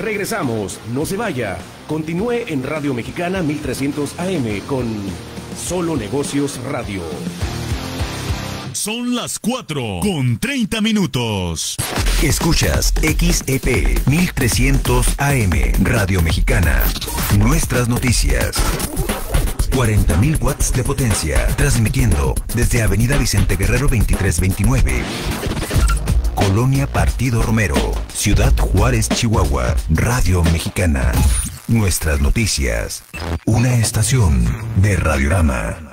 Regresamos, no se vaya. Continúe en Radio Mexicana 1300 AM con Solo Negocios Radio. Son las 4 con 30 minutos. Escuchas XEP 1300 AM Radio Mexicana. Nuestras noticias. 40.000 watts de potencia, transmitiendo desde Avenida Vicente Guerrero 2329. Colonia Partido Romero, Ciudad Juárez, Chihuahua, Radio Mexicana. Nuestras noticias. Una estación de Radiorama.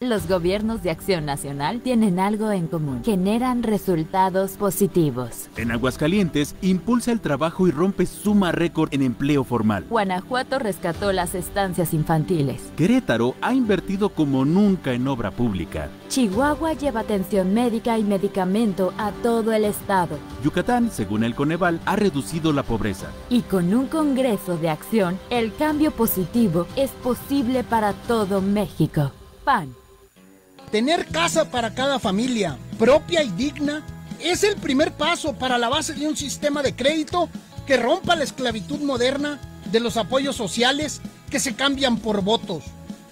Los gobiernos de acción nacional tienen algo en común. Generan resultados positivos. En Aguascalientes, impulsa el trabajo y rompe suma récord en empleo formal. Guanajuato rescató las estancias infantiles. Querétaro ha invertido como nunca en obra pública. Chihuahua lleva atención médica y medicamento a todo el estado. Yucatán, según el Coneval, ha reducido la pobreza. Y con un Congreso de Acción, el cambio positivo es posible para todo México. PAN. Tener casa para cada familia, propia y digna, es el primer paso para la base de un sistema de crédito que rompa la esclavitud moderna de los apoyos sociales que se cambian por votos.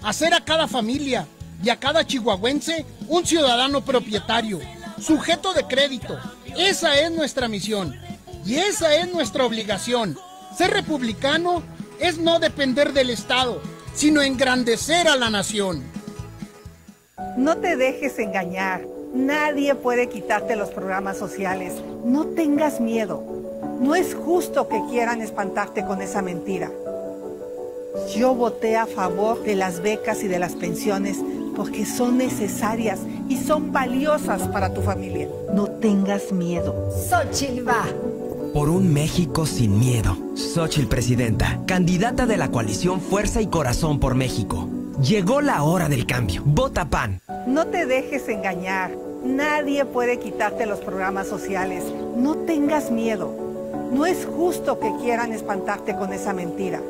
Hacer a cada familia y a cada chihuahuense un ciudadano propietario, sujeto de crédito. Esa es nuestra misión y esa es nuestra obligación. Ser republicano es no depender del Estado, sino engrandecer a la nación. No te dejes engañar. Nadie puede quitarte los programas sociales. No tengas miedo. No es justo que quieran espantarte con esa mentira. Yo voté a favor de las becas y de las pensiones porque son necesarias y son valiosas para tu familia. No tengas miedo. Xochitl va. Por un México sin miedo. Xochitl Presidenta, candidata de la coalición Fuerza y Corazón por México. Llegó la hora del cambio. Vota PAN. No te dejes engañar. Nadie puede quitarte los programas sociales. No tengas miedo. No es justo que quieran espantarte con esa mentira.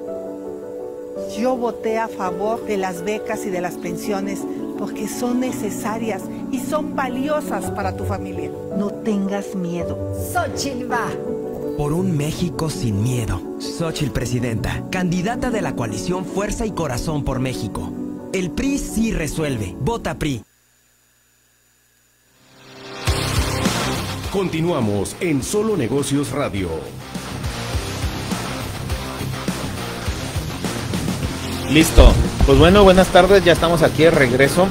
Yo voté a favor de las becas y de las pensiones porque son necesarias y son valiosas para tu familia. No tengas miedo. Xochitl va. Por un México sin miedo. Xochitl Presidenta, candidata de la coalición Fuerza y Corazón por México. El PRI sí resuelve. Vota PRI. Continuamos en Solo Negocios Radio. Listo. Pues bueno, buenas tardes. Ya estamos aquí de regreso.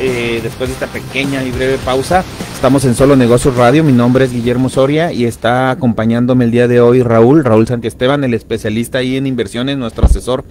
eh, después de esta pequeña y breve pausa, estamos en Solo Negocios Radio. Mi nombre es Guillermo Soria y está acompañándome el día de hoy Raúl, Raúl Santiesteban, el especialista ahí en inversiones, nuestro asesor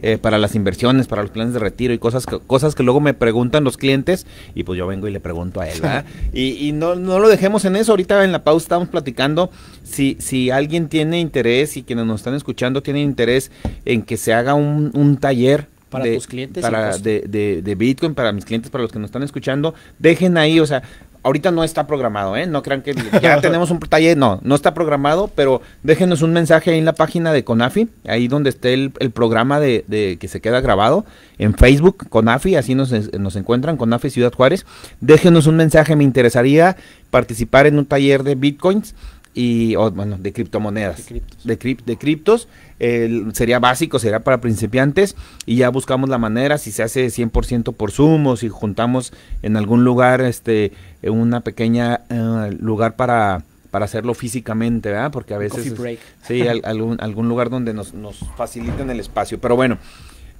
eh, para las inversiones, para los planes de retiro y cosas que, cosas que luego me preguntan los clientes y pues yo vengo y le pregunto a él, ¿verdad? y y no, no lo dejemos en eso, ahorita en la pausa estamos platicando si, si alguien tiene interés y quienes nos están escuchando tienen interés en que se haga un, un taller. Para de- tus clientes, para de, de- de Bitcoin, para mis clientes, para los que nos están escuchando, dejen ahí, o sea, ahorita no está programado, ¿eh? No crean que ya tenemos un taller, no, no está programado, pero déjenos un mensaje ahí en la página de Conafi, ahí donde esté el, el programa de, de que se queda grabado, en Facebook, Conafi, así nos, nos encuentran, Conafi Ciudad Juárez. Déjenos un mensaje, me interesaría participar en un taller de Bitcoins y, bueno, de criptomonedas, de, crip- de criptos, el- sería básico, sería para principiantes y ya buscamos la manera, si se hace 100% por Zoom o si juntamos en algún lugar, este, en una pequeña eh, lugar para para hacerlo físicamente, ¿verdad? Porque a veces... es- break. Sí, al- algún, algún lugar donde nos, nos faciliten el espacio. Pero bueno,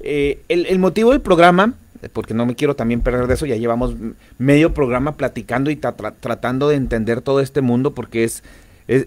eh, el, el motivo del programa, eh, porque no me quiero también perder de eso, ya llevamos medio programa platicando y tra- tra- tratando de entender todo este mundo, porque es,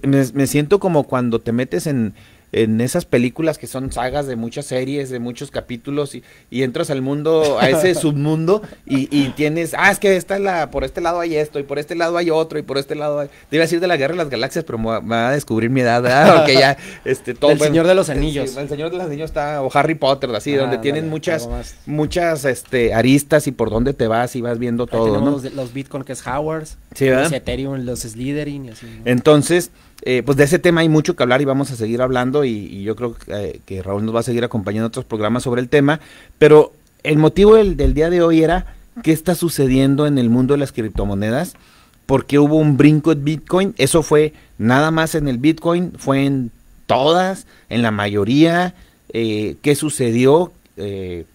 me siento como cuando te metes en, en esas películas que son sagas de muchas series, de muchos capítulos, y, y entras al mundo, a ese submundo, y, y tienes, ah, es que esta es la, por este lado hay esto, y por este lado hay otro, y por este lado hay, te iba a decir de la Guerra de las Galaxias, pero me va- a descubrir mi edad, ¿verdad? Porque ya, este, todo. Del Señor de los Anillos. el Señor de los Anillos está, o Harry Potter, así, Ah, donde tienen ándale, muchas, muchas, este, aristas y por dónde te vas y vas viendo todo, los, Bitcoin que es Howards, Sí, los Ethereum, los Slytherin y así. ¿no? Entonces, eh, pues de ese tema hay mucho que hablar y vamos a seguir hablando y, yo creo que, eh, que Raúl nos va a seguir acompañando en otros programas sobre el tema, pero el motivo del, día de hoy era qué está sucediendo en el mundo de las criptomonedas, porque hubo un brinco en Bitcoin, eso fue nada más en el Bitcoin, fue en todas, en la mayoría, eh, qué sucedió, eh,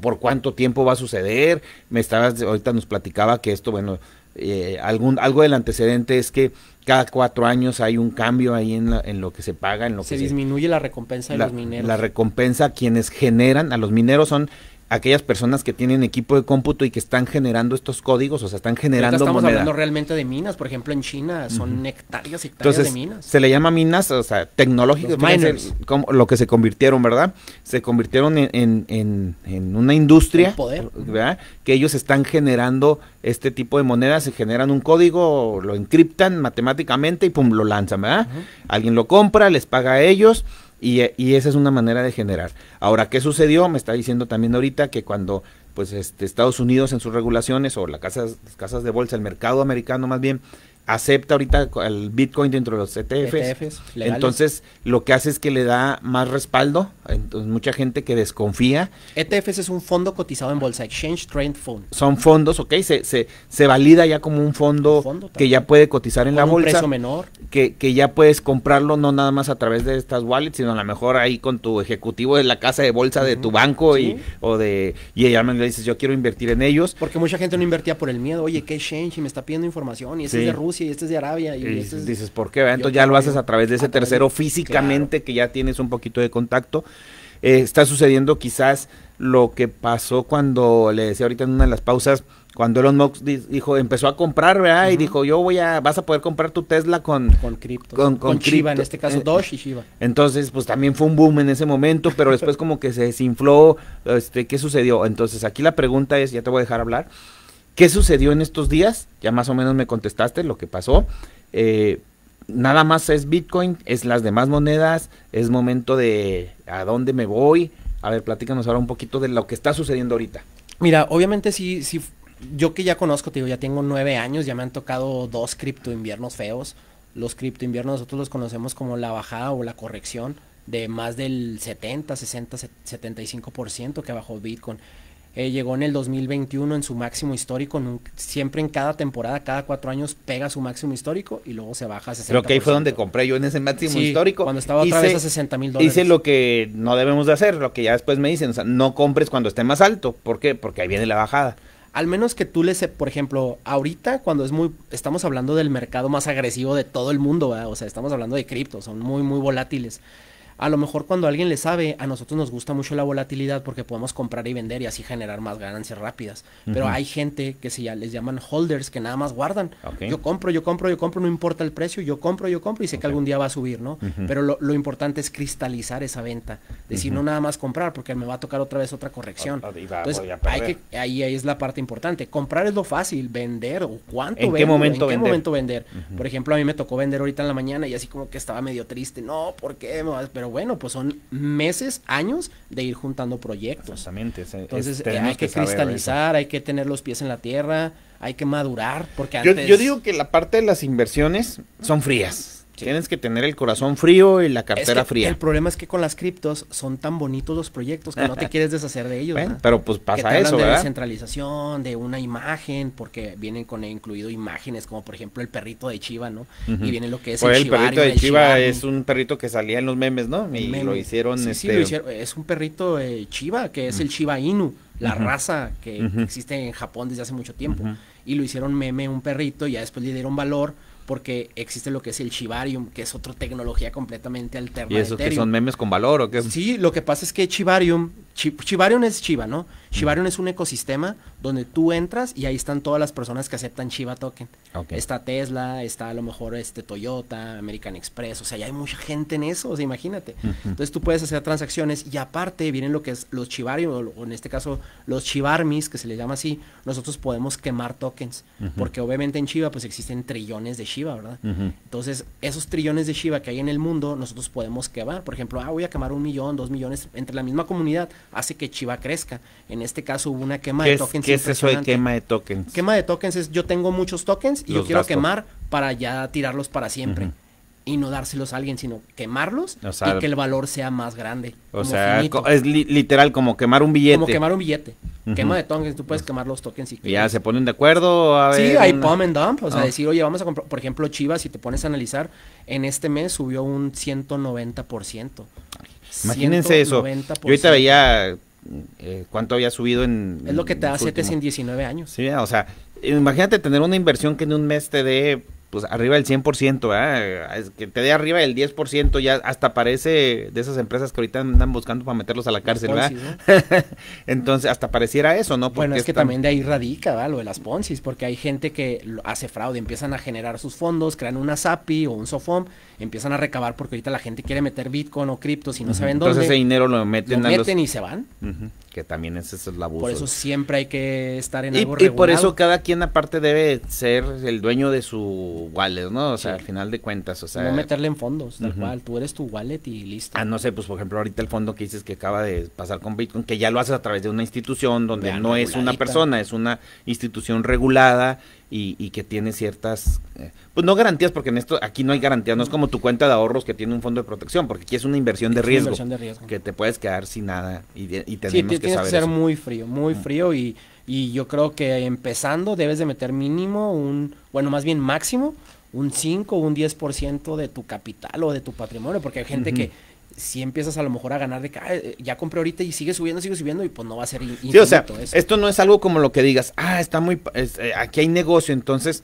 por cuánto tiempo va a suceder. Me estabas, ahorita nos platicaba que esto, bueno, eh, algún, algo del antecedente es que cada cuatro años hay un cambio ahí en, la- en lo que se paga, en lo Se que disminuye la recompensa de la, los mineros. la recompensa a quienes generan, a los mineros son aquellas personas que tienen equipo de cómputo y que están generando estos códigos, o sea, están generando estamos moneda. hablando realmente de minas, por ejemplo en China son hectáreas y hectáreas Entonces, de minas. se le llama minas, o sea, tecnológicas, miners. cómo- lo que se convirtieron, ¿verdad? Se convirtieron en, en, en- en una industria, poder. ¿verdad? Que ellos están generando este tipo de monedas, se generan un código, lo encriptan matemáticamente y pum, lo lanzan, ¿verdad? Alguien lo compra, les paga a ellos y, y esa es una manera de generar. Ahora, ¿qué sucedió? Me está diciendo también ahorita que cuando pues este Estados Unidos en sus regulaciones o la casas, las casas de bolsa, el mercado americano más bien, acepta ahorita el Bitcoin dentro de los ETFs. ETFs. Entonces, lo que hace es que le da más respaldo. Entonces, mucha gente que desconfía ETFs es un fondo cotizado en bolsa, Exchange Trade Fund. son fondos, ¿ok? Se, se, se valida ya como un fondo, fondo que ya puede cotizar en Con la un bolsa. precio menor. Que, que ya puedes comprarlo no nada más a través de estas wallets, sino a lo mejor ahí con tu ejecutivo de la casa de bolsa de tu banco y, o de, y me le dices, yo quiero invertir en ellos. Porque mucha gente no invertía por el miedo. Oye, ¿qué exchange? Y me está pidiendo información. Y este Sí. es de Rusia, y este es de Arabia. Y, Y este es- dices, ¿por qué? Yo Entonces ya lo haces a través de ese de- tercero físicamente que ya tienes un poquito de contacto. Eh, está sucediendo quizás lo que pasó cuando, le decía ahorita en una de las pausas, cuando Elon Musk di- dijo, empezó a comprar, ¿verdad? Y dijo, yo voy a, vas a poder comprar tu Tesla con... Con cripto. Con, Con, Shiba, en este caso Eh, Doge y Shiba. Entonces, pues también fue un boom en ese momento, pero después como que se desinfló, este, ¿qué sucedió? Entonces, aquí la pregunta es, ya te voy a dejar hablar, ¿qué sucedió en estos días? Ya más o menos me contestaste lo que pasó. Eh, nada más es Bitcoin, es las demás monedas, es momento de a dónde me voy. A ver, platícanos ahora un poquito de lo que está sucediendo ahorita. Mira, obviamente sí, sí, yo que ya conozco, te digo, ya tengo nueve años, ya me han tocado dos cripto inviernos feos. Los cripto inviernos nosotros los conocemos como la bajada o la corrección de más del 70, 60, 75% que bajó Bitcoin. Eh, llegó en el 2021 en su máximo histórico. siempre en cada temporada, cada cuatro años, pega su máximo histórico y luego se baja a 60%. Creo que ahí fue donde compré yo en ese máximo Sí, histórico. cuando estaba otra vez a 60 mil dólares. Hice lo que no debemos de hacer, lo que ya después me dicen, o sea, no compres cuando esté más alto. ¿Por qué? Porque ahí viene la bajada. Al menos que tú le, se- por ejemplo, ahorita cuando es muy, estamos hablando del mercado más agresivo de todo el mundo, ¿verdad? o sea, estamos hablando de cripto, son muy, muy volátiles. A lo mejor cuando alguien le sabe, a nosotros nos gusta mucho la volatilidad porque podemos comprar y vender y así generar más ganancias rápidas. Pero hay gente que se ya les llaman holders que nada más guardan. Yo compro, yo compro, yo compro, no importa el precio, yo compro, yo compro y sé que algún día va a subir, ¿no? Pero lo, lo importante es cristalizar esa venta. Decir, no nada más comprar porque me va a tocar otra vez otra corrección. Entonces, hay que, ahí, ahí es la parte importante. Comprar es lo fácil, vender o cuánto ¿En qué momento ¿en qué vender? momento vender. Por ejemplo, a mí me tocó vender ahorita en la mañana y así como que estaba medio triste. No, ¿por qué? Pero bueno, pues son meses, años de ir juntando proyectos. Exactamente. es- Entonces es- eh, hay que, cristalizar, hay que tener los pies en la tierra, hay que madurar, porque Yo, antes... yo digo que la parte de las inversiones son frías. Tienes que tener el corazón frío y la Es cartera que fría. El problema es que con las criptos son tan bonitos los proyectos que no te quieres deshacer de ellos. Bueno, pero pues pasa que te eso, de ¿verdad? descentralización, de una imagen, porque vienen con incluido imágenes como por ejemplo el perrito de Chiva, ¿no? Ujú. Y viene lo que es Por el, el perrito de el Chiva es un perrito que salía en los memes, ¿no? Y Meme. lo hicieron Sí, sí, este lo hicieron. Es un perrito eh, Chiva, que es el Chiva Inu, la Ujú. raza que Ujú. existe en Japón desde hace mucho tiempo. Ujú. Y lo hicieron meme un perrito y ya después le dieron valor porque existe lo que es el Chivarium, que es otra tecnología completamente alterna. ¿Y esos que son memes con valor o qué? Sí, lo que pasa es que Chivarium, Chi- Chivarium es Chiva, ¿no? Chivarium es un ecosistema donde tú entras y ahí están todas las personas que aceptan Chiva Token. Ok. Está Tesla, está a lo mejor este Toyota, American Express, o sea, ya hay mucha gente en eso, o sea, imagínate. Entonces tú puedes hacer transacciones y aparte vienen lo que es los Chivarium, o, en este caso los Chivarmis, que se les llama así, nosotros podemos quemar tokens, porque obviamente en Chiva pues existen trillones de Chiva, ¿verdad? Entonces, esos trillones de Shiba que hay en el mundo, nosotros podemos quemar. Por ejemplo, ah, voy a quemar un millón, dos millones entre la misma comunidad, hace que Chiva crezca. En este caso hubo una quema ¿Qué de es, tokens. qué es eso de quema de tokens? Quema de tokens es yo tengo muchos tokens y yo quiero gasto. quemar para ya tirarlos para siempre. Y no dárselos a alguien, sino quemarlos O sea, y que el valor sea más grande. O sea, finito. es li- literal como quemar un billete. Como quemar un billete. Quema de tokens, tú puedes quemar los tokens y Y ya se ponen de acuerdo. A Sí, ver, hay una- pump and dump, o sea, Ah. decir, oye, vamos a comprar, por ejemplo, Chivas, si te pones a analizar, en este mes subió un 190%. Imagínense eso. Yo 190%. ahorita veía eh, cuánto había subido en. Es lo que te en da su último- 719 años. Sí, o sea, imagínate tener una inversión que en un mes te dé pues arriba del 100%, ¿verdad? Es que te dé arriba del 10%, ya hasta parece de esas empresas que ahorita andan buscando para meterlos a la cárcel, ¿verdad? Entonces, hasta pareciera eso, ¿no? Bueno, es que están- también de ahí radica ¿verdad? lo de las Ponzis, porque hay gente que hace fraude, empiezan a generar sus fondos, crean una SAPI o un SOFOM, empiezan a recabar porque ahorita la gente quiere meter Bitcoin o criptos y no saben Entonces dónde. ese dinero lo meten lo a los- meten y se van. Que también ese es el abuso. Por eso siempre hay que estar en Y, algo y por eso cada quien aparte debe ser el dueño de su wallet, ¿no? O sea, al final de cuentas, o sea... no meterle en fondos, tal cual. Tú eres tu wallet y listo. Ah, no sé, pues por ejemplo, ahorita el fondo que dices que acaba de pasar con Bitcoin, que ya lo haces a través de una institución donde Ya, no es una persona, es una institución regulada y, y que tiene ciertas, eh, pues no garantías, porque en esto aquí no hay garantías, no es como tu cuenta de ahorros que tiene un fondo de protección, porque aquí es una inversión de riesgo, inversión de riesgo. que te puedes quedar sin nada y, y Sí, tenemos ti- que tienes saber que ser eso. muy frío, muy frío y, y yo creo que empezando debes de meter mínimo un, bueno, más bien máximo, un 5 o un 10% de tu capital o de tu patrimonio, porque hay gente que si empiezas a lo mejor a ganar de que "Ah, eh, ya compré ahorita y sigue subiendo, sigue subiendo y pues no va a ser in- Sí, o sea, infinito eso. esto no es algo como lo que digas, ah, está muy, es, eh, aquí hay negocio, entonces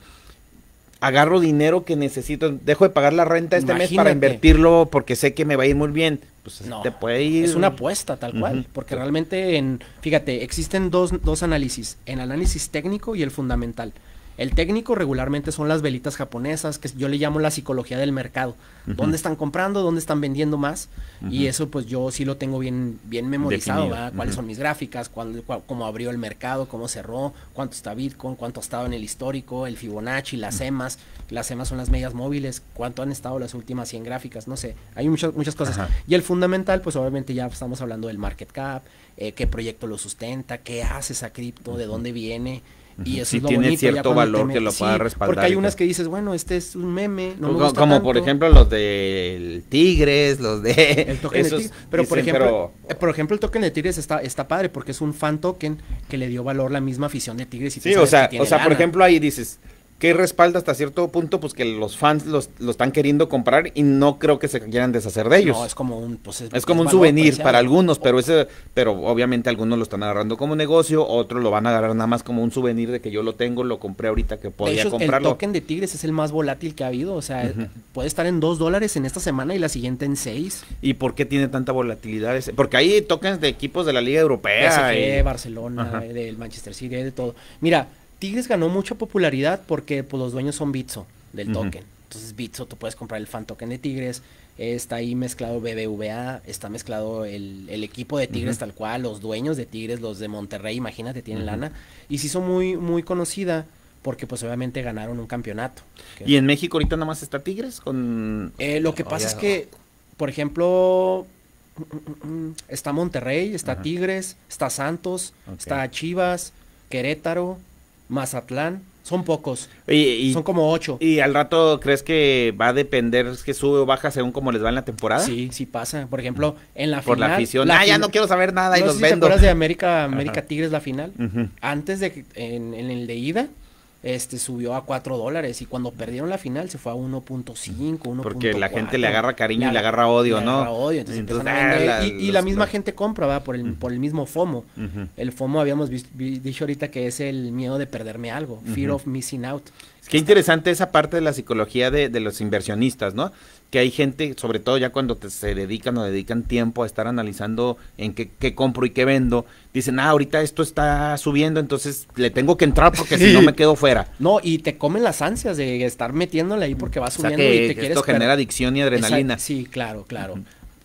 agarro dinero que necesito, dejo de pagar la renta este mes para invertirlo porque sé que me va a ir muy bien. Pues No, te puede ir. Es una apuesta tal cual, porque realmente en, fíjate, existen dos, dos análisis, el análisis técnico y el fundamental. El técnico regularmente son las velitas japonesas, que yo le llamo la psicología del mercado. ¿Dónde están comprando? ¿Dónde están vendiendo más? Y eso pues yo sí lo tengo bien, bien memorizado. Cuáles son mis gráficas, cuál- cuál- cómo abrió el mercado, cómo cerró, cuánto está Bitcoin, cuánto ha estado en el histórico, el Fibonacci, las EMAs. Las EMAs son las medias móviles, cuánto han estado las últimas 100 gráficas, no sé. Hay muchas, muchas cosas. Ajá. Y el fundamental, pues obviamente ya estamos hablando del market cap, eh, qué proyecto lo sustenta, qué hace esa cripto, de dónde viene, Y eso Sí es lo tiene bonito, cierto te valor que lo pueda respaldar Porque hay unas que dices, bueno, este es un meme, no me como gusta como por ejemplo los del Tigres, los de El token de Tigres. Pero por ejemplo, eh, por ejemplo, el token de Tigres está, está padre porque es un fan token que le dio valor la misma afición de Tigres. Y Sí, o sea, o sea, por ejemplo, ahí dices, ¿qué respalda hasta cierto punto? Pues que los fans los, lo están queriendo comprar y no creo que se quieran deshacer de ellos. No, es como un, pues, es, Es como un souvenir para algunos, pero ese, pero obviamente algunos lo están agarrando como negocio, otros lo van a agarrar nada más como un souvenir de que yo lo tengo, lo compré ahorita que De podía hecho, el comprarlo. token de Tigres es el más volátil que ha habido. O sea, puede estar en dos dólares en esta semana y la siguiente en seis. ¿Y por qué tiene tanta volatilidad? ese? Porque hay tokens de equipos de la Liga Europea. PSG, y- Barcelona, Ajá. del Manchester City, de todo. Mira, Tigres ganó mucha popularidad porque pues, los dueños son Bitso del token. Entonces, Bitso, tú puedes comprar el fan token de Tigres. Está ahí mezclado BBVA, está mezclado el, el equipo de Tigres tal cual, los dueños de Tigres, los de Monterrey, imagínate, tienen lana. Y se hizo muy, muy conocida porque pues obviamente ganaron un campeonato. que- Y en México ahorita nada más está Tigres con... Eh, lo que Oh, pasa ya. es que, por ejemplo, está Monterrey, está. Tigres, está Santos, está Chivas, Querétaro, Mazatlán. Son pocos. Y, y- Son como ocho. ¿Y al rato crees que va a depender que sube o baja según cómo les va en la temporada? Sí, sí pasa. Por ejemplo, en la Por final. la afición. ah, ya no quiero saber nada y no los sé si te vendo. acuerdas de América, América. Tigres la final? Ujú. Antes de en, en el de ida, este subió a 4 dólares y cuando perdieron la final se fue a 1.5, 1.4. Porque la gente le agarra cariño y le agarra odio, le ¿no? agarra odio, entonces Entonces, empiezan a vender, ah, la- y, la misma los- gente compra, va por el, por el mismo FOMO. El FOMO habíamos vis- vi- dicho ahorita que es el miedo de perderme algo, fear of missing out. Que interesante esa parte de la psicología de, de los inversionistas, ¿no? Que hay gente, sobre todo ya cuando te- se dedican o dedican tiempo a estar analizando en qué, qué compro y qué vendo, dicen, ah, ahorita esto está subiendo, entonces le tengo que entrar porque si no me quedo fuera. No, y te comen las ansias de estar metiéndole ahí porque va O sea subiendo que y te quieres esto genera adicción y adrenalina. Exacto, Sí, claro, claro.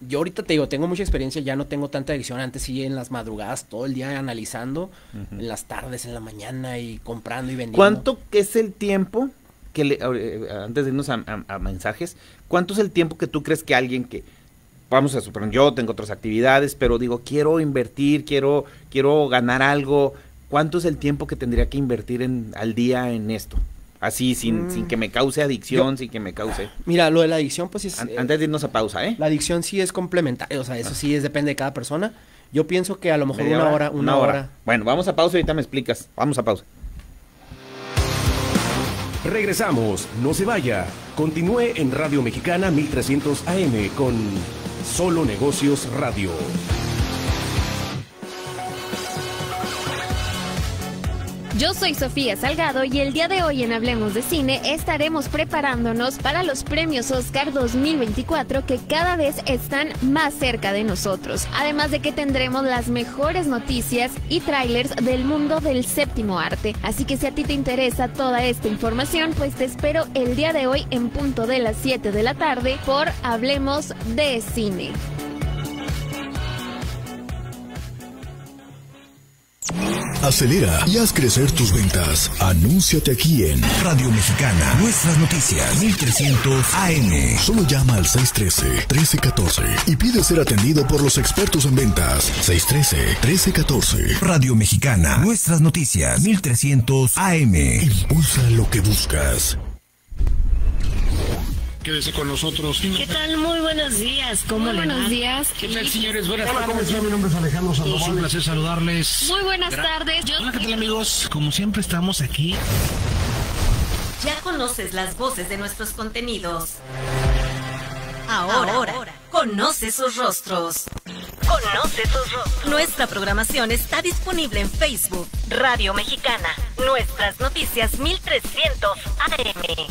Yo ahorita te digo, tengo mucha experiencia, ya no tengo tanta adicción. Antes sí en las madrugadas, todo el día analizando, en las tardes, en la mañana y comprando y vendiendo. ¿Cuánto es el tiempo que le, eh, antes de irnos a, a- a mensajes, cuánto es el tiempo que tú crees que alguien que, vamos a suponer, yo tengo otras actividades, pero digo, quiero invertir, quiero, quiero ganar algo, ¿cuánto es el tiempo que tendría que invertir en, al día en esto? Así, sin, Mm. sin que me cause adicción, sin que me cause... Mira, lo de la adicción, pues sí es... An- eh, antes de irnos a pausa, ¿eh? La adicción sí es complementaria, o sea, eso sí es depende de cada persona. Yo pienso que a lo mejor ¿Media una hora, una, hora. Bueno, vamos a pausa y ahorita me explicas. Vamos a pausa. Regresamos, no se vaya. Continúe en Radio Mexicana 1300 AM con Solo Negocios Radio. Yo soy Sofía Salgado y el día de hoy en Hablemos de Cine estaremos preparándonos para los premios Oscar 2024 que cada vez están más cerca de nosotros. Además de que tendremos las mejores noticias y trailers del mundo del séptimo arte. Así que si a ti te interesa toda esta información, pues te espero el día de hoy en punto de las 7 de la tarde por Hablemos de Cine. Acelera y haz crecer tus ventas. Anúnciate aquí en Radio Mexicana. Nuestras noticias. 1300 AM. Solo llama al 613-1314 y pide ser atendido por los expertos en ventas. 613-1314. Radio Mexicana. Nuestras noticias. 1300 AM. Impulsa lo que buscas. Quédese con nosotros. ¿Qué tal? Muy buenos días. ¿Cómo Muy le buenos va? días. ¿Qué tal, señores? Buenas Hola, tardes. ¿cómo están? Mi nombre es Alejandro Sandoval. un placer saludarles. Muy buenas Gra- tardes. Yo- Hola, ¿qué tal, amigos? Como siempre, estamos aquí. Ya conoces las voces de nuestros contenidos. Ahora, Ahora, conoce sus rostros. Conoce sus rostros. Nuestra programación está disponible en Facebook, Radio Mexicana, Nuestras Noticias 1300 AM.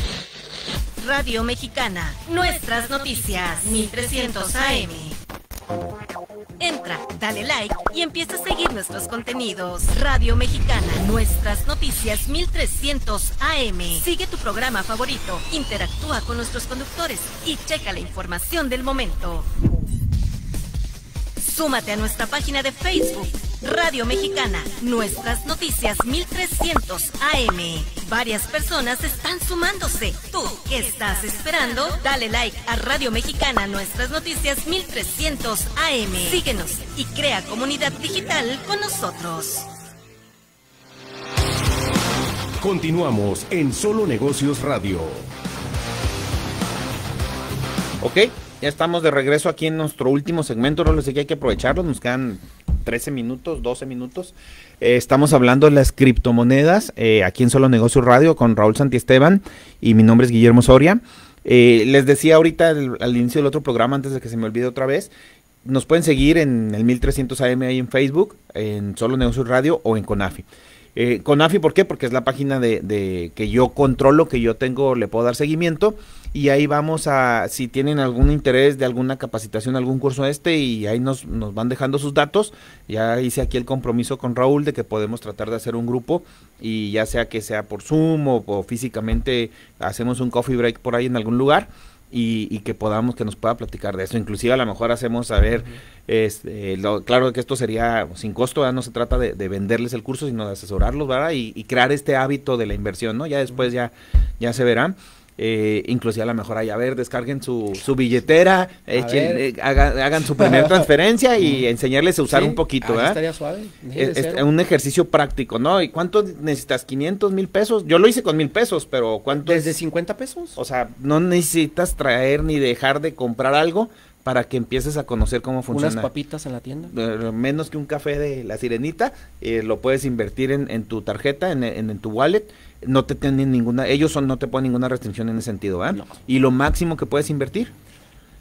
Radio Mexicana, Nuestras Noticias 1300 AM. Entra, dale like y empieza a seguir nuestros contenidos. Radio Mexicana, Nuestras Noticias 1300 AM. Sigue tu programa favorito, interactúa con nuestros conductores y checa la información del momento. Súmate a nuestra página de Facebook, Radio Mexicana, Nuestras Noticias 1300 AM. Varias personas están sumándose. ¿Tú qué estás esperando? Dale like a Radio Mexicana, Nuestras Noticias 1300 AM. Síguenos y crea comunidad digital con nosotros. Continuamos en Solo Negocios Radio. Ok, ya estamos de regreso aquí en nuestro último segmento. No les sé que hay que aprovecharlo. Nos quedan 13 minutos, 12 minutos. Eh, estamos hablando de las criptomonedas eh, aquí en Solo Negocios Radio con Raúl Santiesteban y mi nombre es Guillermo Soria. Eh, les decía ahorita al inicio del otro programa, antes de que se me olvide otra vez, nos pueden seguir en el 1300 AM ahí en Facebook, en Solo Negocios Radio o en Conafi. Eh, Conafi, ¿por qué? Porque es la página de, de que yo controlo, que yo tengo, le puedo dar seguimiento. Y ahí vamos a, si tienen algún interés de alguna capacitación, algún curso este y ahí nos, nos van dejando sus datos, ya hice aquí el compromiso con Raúl de que podemos tratar de hacer un grupo y ya sea que sea por Zoom o, o físicamente hacemos un coffee break por ahí en algún lugar y, y, que podamos, que nos pueda platicar de eso. Inclusive a lo mejor hacemos, a ver, este, lo, claro que esto sería sin costo, ¿verdad? no se trata de, de, venderles el curso, sino de asesorarlos, ¿verdad? Y, y, crear este hábito de la inversión, ¿no? Ya después ya, ya se verán. Eh, inclusive a lo mejor ahí, a ver, descarguen su, su billetera, echen, eh, hagan, hagan, su primera transferencia y enseñarles a usar sí, un poquito, ¿verdad? estaría suave. Es, es, un ejercicio práctico, ¿no? ¿Y cuánto necesitas? ¿500 mil pesos? Yo lo hice con mil pesos, pero ¿cuánto? ¿Desde 50 pesos? O sea, no necesitas traer ni dejar de comprar algo para que empieces a conocer cómo funciona. Unas papitas en la tienda. Eh, menos que un café de la sirenita, eh, lo puedes invertir en, en tu tarjeta, en, en, en, tu wallet. No te tienen ninguna, ellos son, no te ponen ninguna restricción en ese sentido, ¿verdad? No. Y lo máximo que puedes invertir.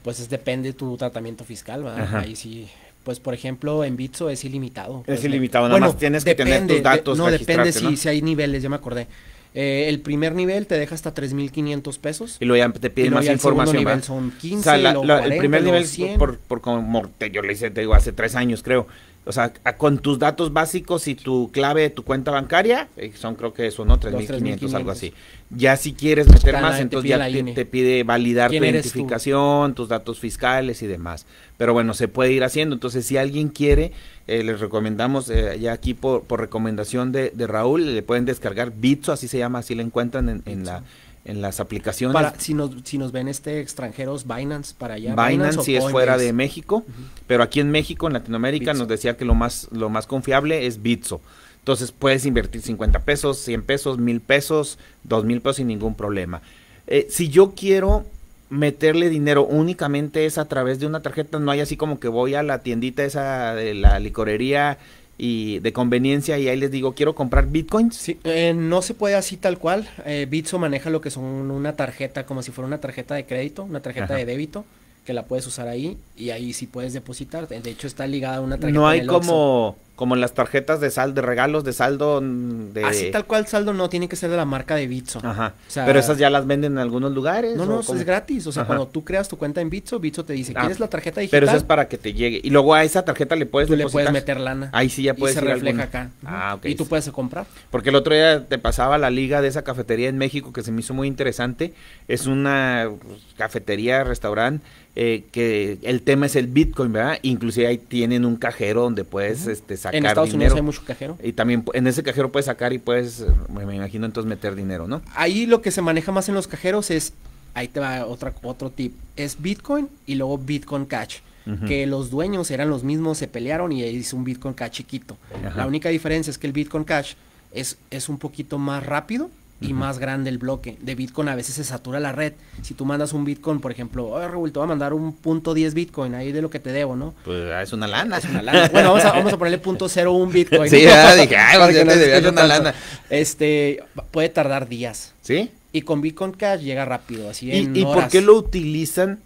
Pues es, depende de tu tratamiento fiscal, ¿verdad? Ahí sí. Pues por ejemplo, en Bitso es ilimitado. Es ilimitado, nada bueno, más tienes depende, que tener tus datos. De, no, depende si, ¿no? si hay niveles, ya me acordé. Eh, el primer nivel te deja hasta 3.500 pesos. Y luego ya te piden más información. El nivel son 15, o sea, la, la, 40, el primer nivel, 100. por, por como yo le hice, te digo, hace tres años creo. O sea, a, con tus datos básicos y tu clave de tu cuenta bancaria, eh, son creo que eso, ¿no? 3.500, algo así. Ya si quieres meter Cada, más, entonces ya te, te, pide validar tu identificación, tú? tus datos fiscales y demás. Pero bueno, se puede ir haciendo. Entonces, si alguien quiere, eh, les recomendamos, eh, ya aquí por, por recomendación de, de, Raúl, le pueden descargar Bitso, así se llama, así le encuentran en, en la en las aplicaciones. Para, si, nos, si nos ven este extranjeros, Binance para allá. Binance, Binance si es fuera de México, uh -huh. pero aquí en México, en Latinoamérica, Bitso. nos decía que lo más, lo más confiable es Bitso. Entonces puedes invertir 50 pesos, 100 pesos, 1000 pesos, 2000 pesos sin ningún problema. Eh, si yo quiero meterle dinero únicamente es a través de una tarjeta, no hay así como que voy a la tiendita esa de la licorería y de conveniencia y ahí les digo, quiero comprar bitcoins. Sí, eh, no se puede así tal cual. Eh, Bitso maneja lo que son una tarjeta, como si fuera una tarjeta de crédito, una tarjeta Ajá. de débito, que la puedes usar ahí y ahí sí puedes depositar. De hecho, está ligada a una tarjeta. No hay como, como las tarjetas de sal, de regalos de saldo. De... Así tal cual saldo no, tiene que ser de la marca de Bitso. Ajá. O sea, Pero esas ya las venden en algunos lugares. No, no, es gratis. O sea, Ajá. cuando tú creas tu cuenta en Bitso, Bitso te dice, ¿quieres ah, la tarjeta digital? Pero eso es para que te llegue. Y luego a esa tarjeta le puedes tú le puedes meter lana. Ahí sí ya puedes Y se refleja acá. Ah, ok. Y tú puedes comprar. Porque el otro día te pasaba la liga de esa cafetería en México que se me hizo muy interesante. Es una cafetería, restaurante eh, que el tema es el Bitcoin, ¿verdad? Inclusive ahí tienen un cajero donde puedes uh -huh. este, sacar En Estados dinero. Unidos hay mucho cajero. Y también en ese cajero puedes sacar y puedes, me, imagino entonces meter dinero, ¿no? Ahí lo que se maneja más en los cajeros es, ahí te va otra, otro tip, es Bitcoin y luego Bitcoin Cash. Uh -huh. que los dueños eran los mismos, se pelearon y hizo un Bitcoin Cash chiquito. Ajá. La única diferencia es que el Bitcoin Cash es, es un poquito más rápido y uh -huh. más grande el bloque. De Bitcoin a veces se satura la red. Si tú mandas un Bitcoin, por ejemplo, oye Raúl, te voy a mandar un punto 10 Bitcoin ahí de lo que te debo, ¿no? Pues es una lana. Es una lana. bueno, vamos a, vamos a ponerle punto 01 Bitcoin. sí, ya dije, ay, pues ya te una lana. Este, puede tardar días. ¿Sí? Y con Bitcoin Cash llega rápido, así en ¿Y, ¿y por qué lo utilizan?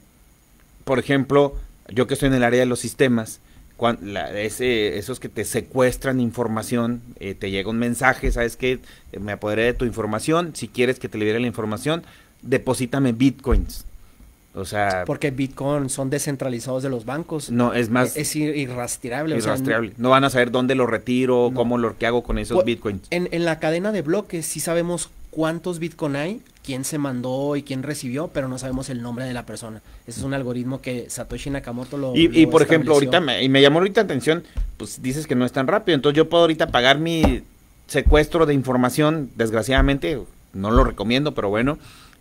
Por ejemplo, yo que estoy en el área de los sistemas, cuando, la, ese, esos que te secuestran información, eh, te llega un mensaje, ¿sabes qué? Me apoderé de tu información, si quieres que te libere la información, deposítame bitcoins. O sea, porque Bitcoin son descentralizados de los bancos. No, es más es, es irrastreable. irrastreable. O sea, no, no, van a saber dónde lo retiro, no. cómo lo que hago con esos pues, bitcoins. En, en, la cadena de bloques sí sabemos cuántos bitcoin hay, quién se mandó y quién recibió, pero no sabemos el nombre de la persona. Ese es un algoritmo que Satoshi Nakamoto lo Y, lo y por ejemplo, ahorita me, y me llamó ahorita atención, pues dices que no es tan rápido, entonces yo puedo ahorita pagar mi secuestro de información, desgraciadamente, no lo recomiendo, pero bueno,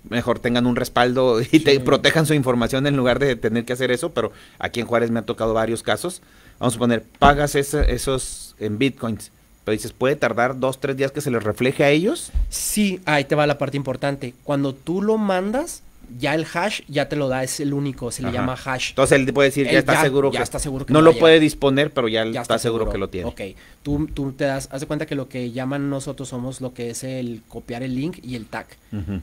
mejor tengan un respaldo y te protejan su información en lugar de tener que hacer eso, pero aquí en Juárez me ha tocado varios casos. Vamos a poner, pagas ese, esos en bitcoins Pero dices, ¿puede tardar dos, tres días que se les refleje a ellos? Sí, ahí te va la parte importante. Cuando tú lo mandas, ya el hash ya te lo da, es el único, se le Ajá. llama hash. Entonces él puede decir, ya está seguro ya que está seguro que no lo puede disponer, pero ya, Ya está, seguro, que lo tiene. Ok, tú, tú te das, haz de cuenta que lo que llaman nosotros somos lo que es el copiar el link y el tag.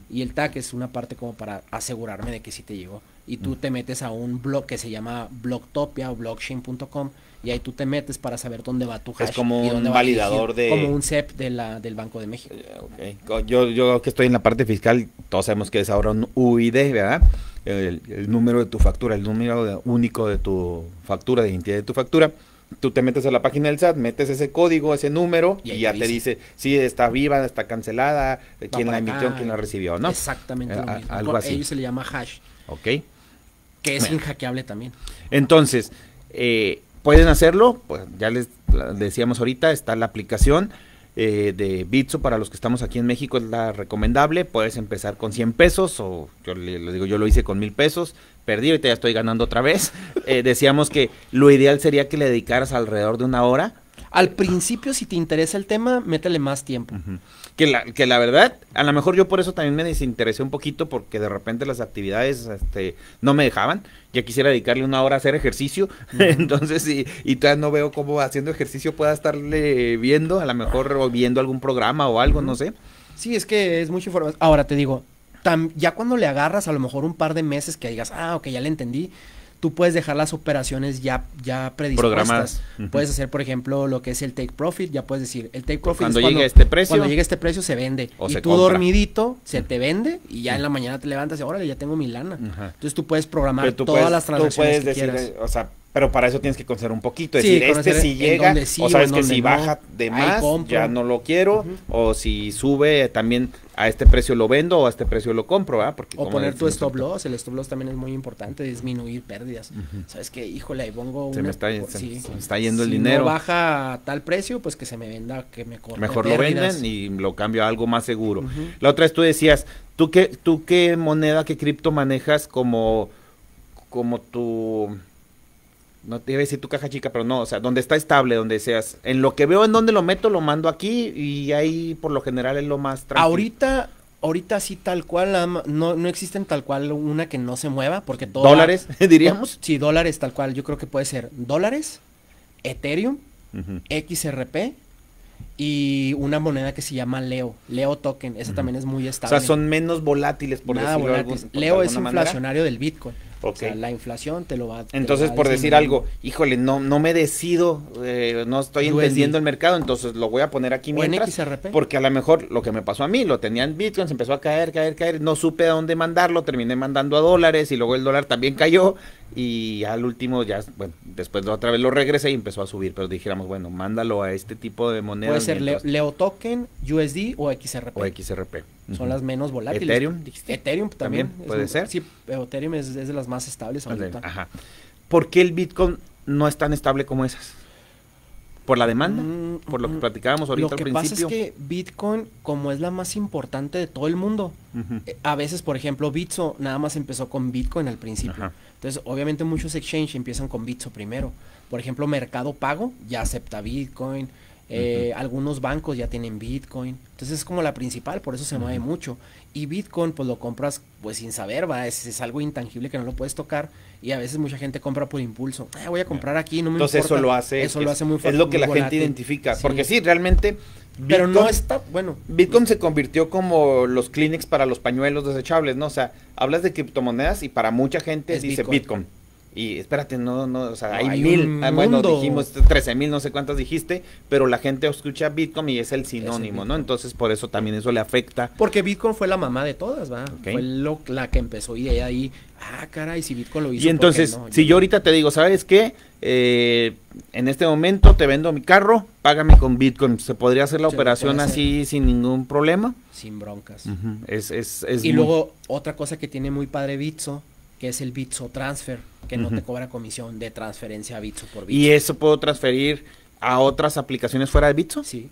Y el tag es una parte como para asegurarme de que sí te llegó. Y tú te metes a un blog que se llama Blogtopia o blockchain.com y ahí tú te metes para saber dónde va tu hash. Es como y dónde un va validador de- Como un CEP de la, del Banco de México. Ok. Yo, yo que estoy en la parte fiscal, todos sabemos que es ahora un UID, ¿verdad? El, el número de tu factura, el número único de tu factura, de identidad de tu factura. Tú te metes a la página del SAT, metes ese código, ese número, Y ya te te dice. si está viva, está cancelada, quién la emitió, acá. quién la recibió, ¿no? Exactamente Eh, lo a- mismo. Algo así. ello se le llama hash, Ok. que es Bueno. inhackeable también. Entonces, eh, pueden hacerlo, pues ya les decíamos ahorita, está la aplicación eh, de Bitso para los que estamos aquí en México, es la recomendable, puedes empezar con 100 pesos o yo le, le digo, yo lo hice con mil pesos, perdí, ahorita ya estoy ganando otra vez. Eh, decíamos que lo ideal sería que le dedicaras alrededor de una hora. Al principio, si te interesa el tema, métele más tiempo. Que la, que la verdad, a lo mejor yo por eso también me desinteresé un poquito porque de repente las actividades este, no me dejaban. Ya quisiera dedicarle una hora a hacer ejercicio. Entonces, y, y todavía no veo cómo haciendo ejercicio pueda estarle viendo, a lo mejor o viendo algún programa o algo, no sé. Sí, es que es mucha información. Ahora te digo, tam- ya cuando le agarras a lo mejor un par de meses que digas, ah, ok, ya le entendí, tú puedes dejar las operaciones ya, ya predispuestas. Programadas. Ujú. Puedes hacer, por ejemplo, lo que es el take profit, ya puedes decir, el take profit Cuando es llegue este precio. Cuando llegue este precio se vende. O y se tú compra. dormidito, se te vende y ya en la mañana te levantas y órale, ya tengo mi lana. Entonces tú puedes programar tú todas puedes- las tú transacciones puedes que decir, quieras. o sea, pero para eso tienes que conocer un poquito, Sí, decir, este si llega, sí o sabes que si no. baja de más, ya no lo quiero, o si sube también a este precio lo vendo o a este precio lo compro, ¿verdad? Porque O poner tu stop loss, el stop loss también es muy importante, disminuir pérdidas. Sabes que, híjole, ahí pongo Se me está- por- se- sí. se me está yendo el Si dinero. no baja a tal precio, pues que se me venda, que me corte Mejor lo venden y lo cambio a algo más seguro. La otra vez tú decías, ¿tú qué, tú qué moneda, qué cripto manejas como, como tu, no te iba a decir tu caja chica, pero no, o sea, donde está estable, donde seas, en lo que veo en donde lo meto, lo mando aquí y ahí por lo general es lo más tranquilo. Ahorita, ahorita sí tal cual, no, no existen tal cual una que no se mueva, porque todo... ¿Dólares, diríamos? Sí, dólares tal cual, yo creo que puede ser dólares, Ethereum. XRP y una moneda que se llama Leo, Leo Token, esa también es muy O estable. sea, son menos volátiles, por Nada decirlo volátiles. algún- por Leo es manera. inflacionario del Bitcoin. O sea, la inflación te lo va lo Entonces, va por decir algo, híjole, no, no me decido, eh, no estoy entendiendo el mercado, entonces lo voy a poner aquí O en mientras, XRP. porque a lo mejor lo que me pasó a mí, lo tenía en Bitcoin, se empezó a caer, caer, caer, no supe a dónde mandarlo, terminé mandando a dólares y luego el dólar también cayó y al último ya, bueno, después de otra vez lo regresé y empezó a subir, pero dijéramos, bueno, mándalo a este tipo de monedas. Puede ser mientras- Leo Token, USD o XRP. o XRP. Son las menos volátiles. Ethereum, dijiste. Ethereum también. También puede ser. Sí, pero Ethereum es, es de las más estables ahorita. Ajá. ¿Por qué el Bitcoin no es tan estable como esas? ¿Por la demanda? ¿Por lo que platicábamos ahorita Mm, Lo que al pasa es principio? que Bitcoin, como es la más importante de todo el mundo, eh, a veces, por ejemplo, Bitso nada más empezó con Bitcoin al principio. Ajá. Entonces, obviamente muchos exchanges empiezan con Bitso primero. Por ejemplo, Mercado Pago ya acepta Bitcoin. Eh, Algunos bancos ya tienen Bitcoin. Entonces es como la principal, por eso se mueve mucho. Y Bitcoin, pues lo compras pues sin saber, va, es, es algo intangible que no lo puedes tocar. Y a veces mucha gente compra por impulso. Ah, voy a comprar aquí, no me Entonces importa. eso lo hace. Eso es, lo hace muy Es lo que la gente identifica. Sí. Porque sí, realmente. Pero no Bitcoin- está, bueno. Bitcoin se convirtió como los Kleenex para los pañuelos desechables, ¿no? O sea, hablas de criptomonedas y para mucha gente Es dice Bitcoin. Bitcoin. Y espérate, no, no, o sea, hay, hay mil, ah, bueno, dijimos 13 mil, no sé cuántas dijiste, pero la gente escucha Bitcoin y es el sinónimo, ¿no? Entonces, por eso también eso le afecta. Porque Bitcoin fue la mamá de todas, ¿va? Fue lo, la que empezó y de ahí, ah, caray, si Bitcoin lo hizo. Y entonces, si yo ahorita te digo, ¿sabes qué? Eh, en este momento te vendo mi carro, págame con Bitcoin. ¿Se podría hacer la Se operación hacer. así sin ningún problema? Sin broncas. Es, es, es y muy- luego, otra cosa que tiene muy padre Bitso, que es el Bitso Transfer, que no te cobra comisión de transferencia a Bitso por Bitso. ¿Y eso puedo transferir a otras aplicaciones fuera de Bitso? Sí.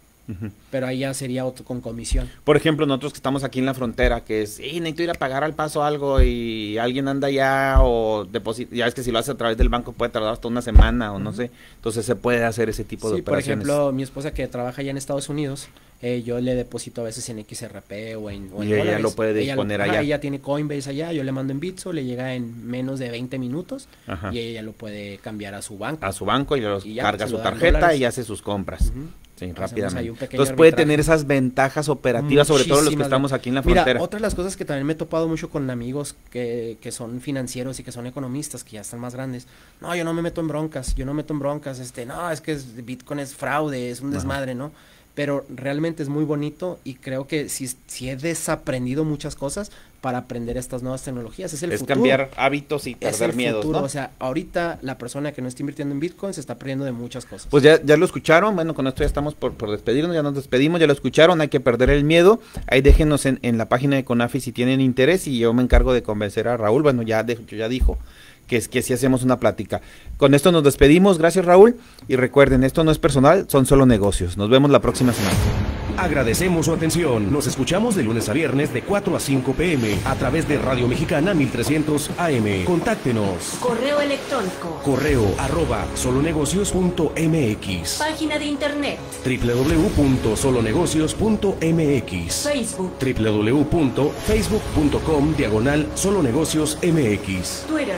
Pero ahí ya sería otro con comisión. Por ejemplo, nosotros que estamos aquí en la frontera, que es, sí, necesito ir a pagar al paso algo y alguien anda allá o deposita, ya es que si lo hace a través del banco puede tardar hasta una semana o no sé, entonces se puede hacer ese tipo de Sí, por operaciones. ejemplo, mi esposa que trabaja allá en Estados Unidos, eh, yo le deposito a veces en XRP o en, o en Y ella lo puede disponer ajá, allá. Ella tiene Coinbase allá, yo le mando en Bitso, le llega en menos de 20 minutos Ajá. y ella lo puede cambiar a su banco. a su banco y, los Y carga su lo tarjeta dólares. y hace sus compras. Sí, rápidamente. Entonces puede tener esas ventajas operativas, sobre todo los que estamos aquí en la Mira, frontera. otra de las cosas que también me he topado mucho con amigos que, que son financieros y que son economistas, que ya están más grandes. No, yo no me meto en broncas, yo no me meto en broncas, este, no, es que Bitcoin es fraude, es un Ajá. desmadre, ¿no? Pero realmente es muy bonito y creo que si, si he desaprendido muchas cosas para aprender estas nuevas tecnologías. Es el es futuro. cambiar hábitos y Es perder el miedos, futuro, ¿no? O sea, ahorita la persona que no está invirtiendo en Bitcoin se está perdiendo de muchas cosas. Pues ya, ya lo escucharon, bueno, con esto ya estamos por, por despedirnos, ya nos despedimos, ya lo escucharon, hay que perder el miedo, ahí déjenos en, en la página de Conafi si tienen interés y yo me encargo de convencer a Raúl, bueno, ya, de- ya dijo que es que si hacemos una plática. Con esto nos despedimos, gracias Raúl, y recuerden, esto no es personal, son solo negocios. Nos vemos la próxima semana. Agradecemos su atención. Nos escuchamos de lunes a viernes de 4 a 5 pm a través de Radio Mexicana 1300 AM. Contáctenos. Correo electrónico. Correo arroba solonegocios.mx. Página de internet. www.solonegocios.mx. Facebook. www.facebook.com diagonal solonegocios mx. Twitter.